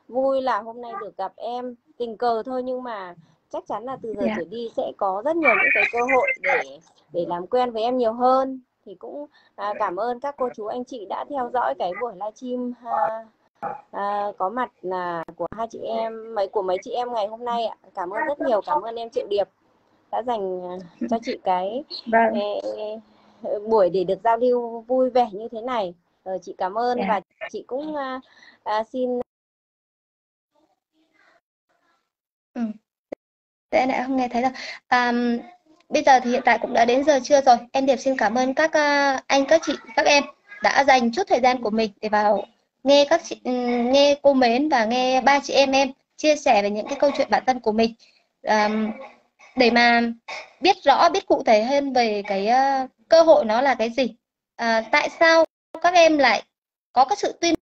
vui là hôm nay được gặp em tình cờ thôi nhưng mà chắc chắn là từ giờ yeah. Dạ. trở đi sẽ có rất nhiều những cái cơ hội để để làm quen với em nhiều hơn thì cũng à, cảm ơn các cô chú anh chị đã theo dõi cái buổi livestream à, à, có mặt là của hai chị em mấy của mấy chị em ngày hôm nay ạ cảm ơn rất nhiều cảm ơn em triệu điệp đã dành à, cho chị cái, vâng. cái buổi để được giao lưu vui vẻ như thế này ờ, chị cảm ơn yeah. Và chị cũng à, à, xin ừ. Để lại không nghe thấy đâu à, bây giờ thì hiện tại cũng đã đến giờ trưa rồi em Điệp xin cảm ơn các uh, anh các chị các em đã dành chút thời gian của mình để vào nghe các chị nghe cô mến và nghe ba chị em em chia sẻ về những cái câu chuyện bản thân của mình. Um, để mà biết rõ biết cụ thể hơn về cái uh, cơ hội nó là cái gì. Uh, tại sao các em lại có cái sự tin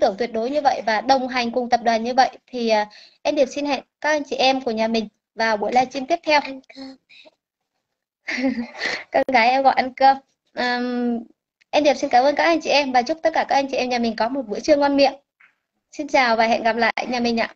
tưởng tuyệt đối như vậy và đồng hành cùng tập đoàn như vậy? Thì uh, em Điệp xin hẹn các anh chị em của nhà mình vào buổi livestream tiếp theo. Con gái em gọi ăn cơm. Um, em Điệp xin cảm ơn các anh chị em và chúc tất cả các anh chị em nhà mình có một bữa trưa ngon miệng. Xin chào và hẹn gặp lại nhà mình ạ.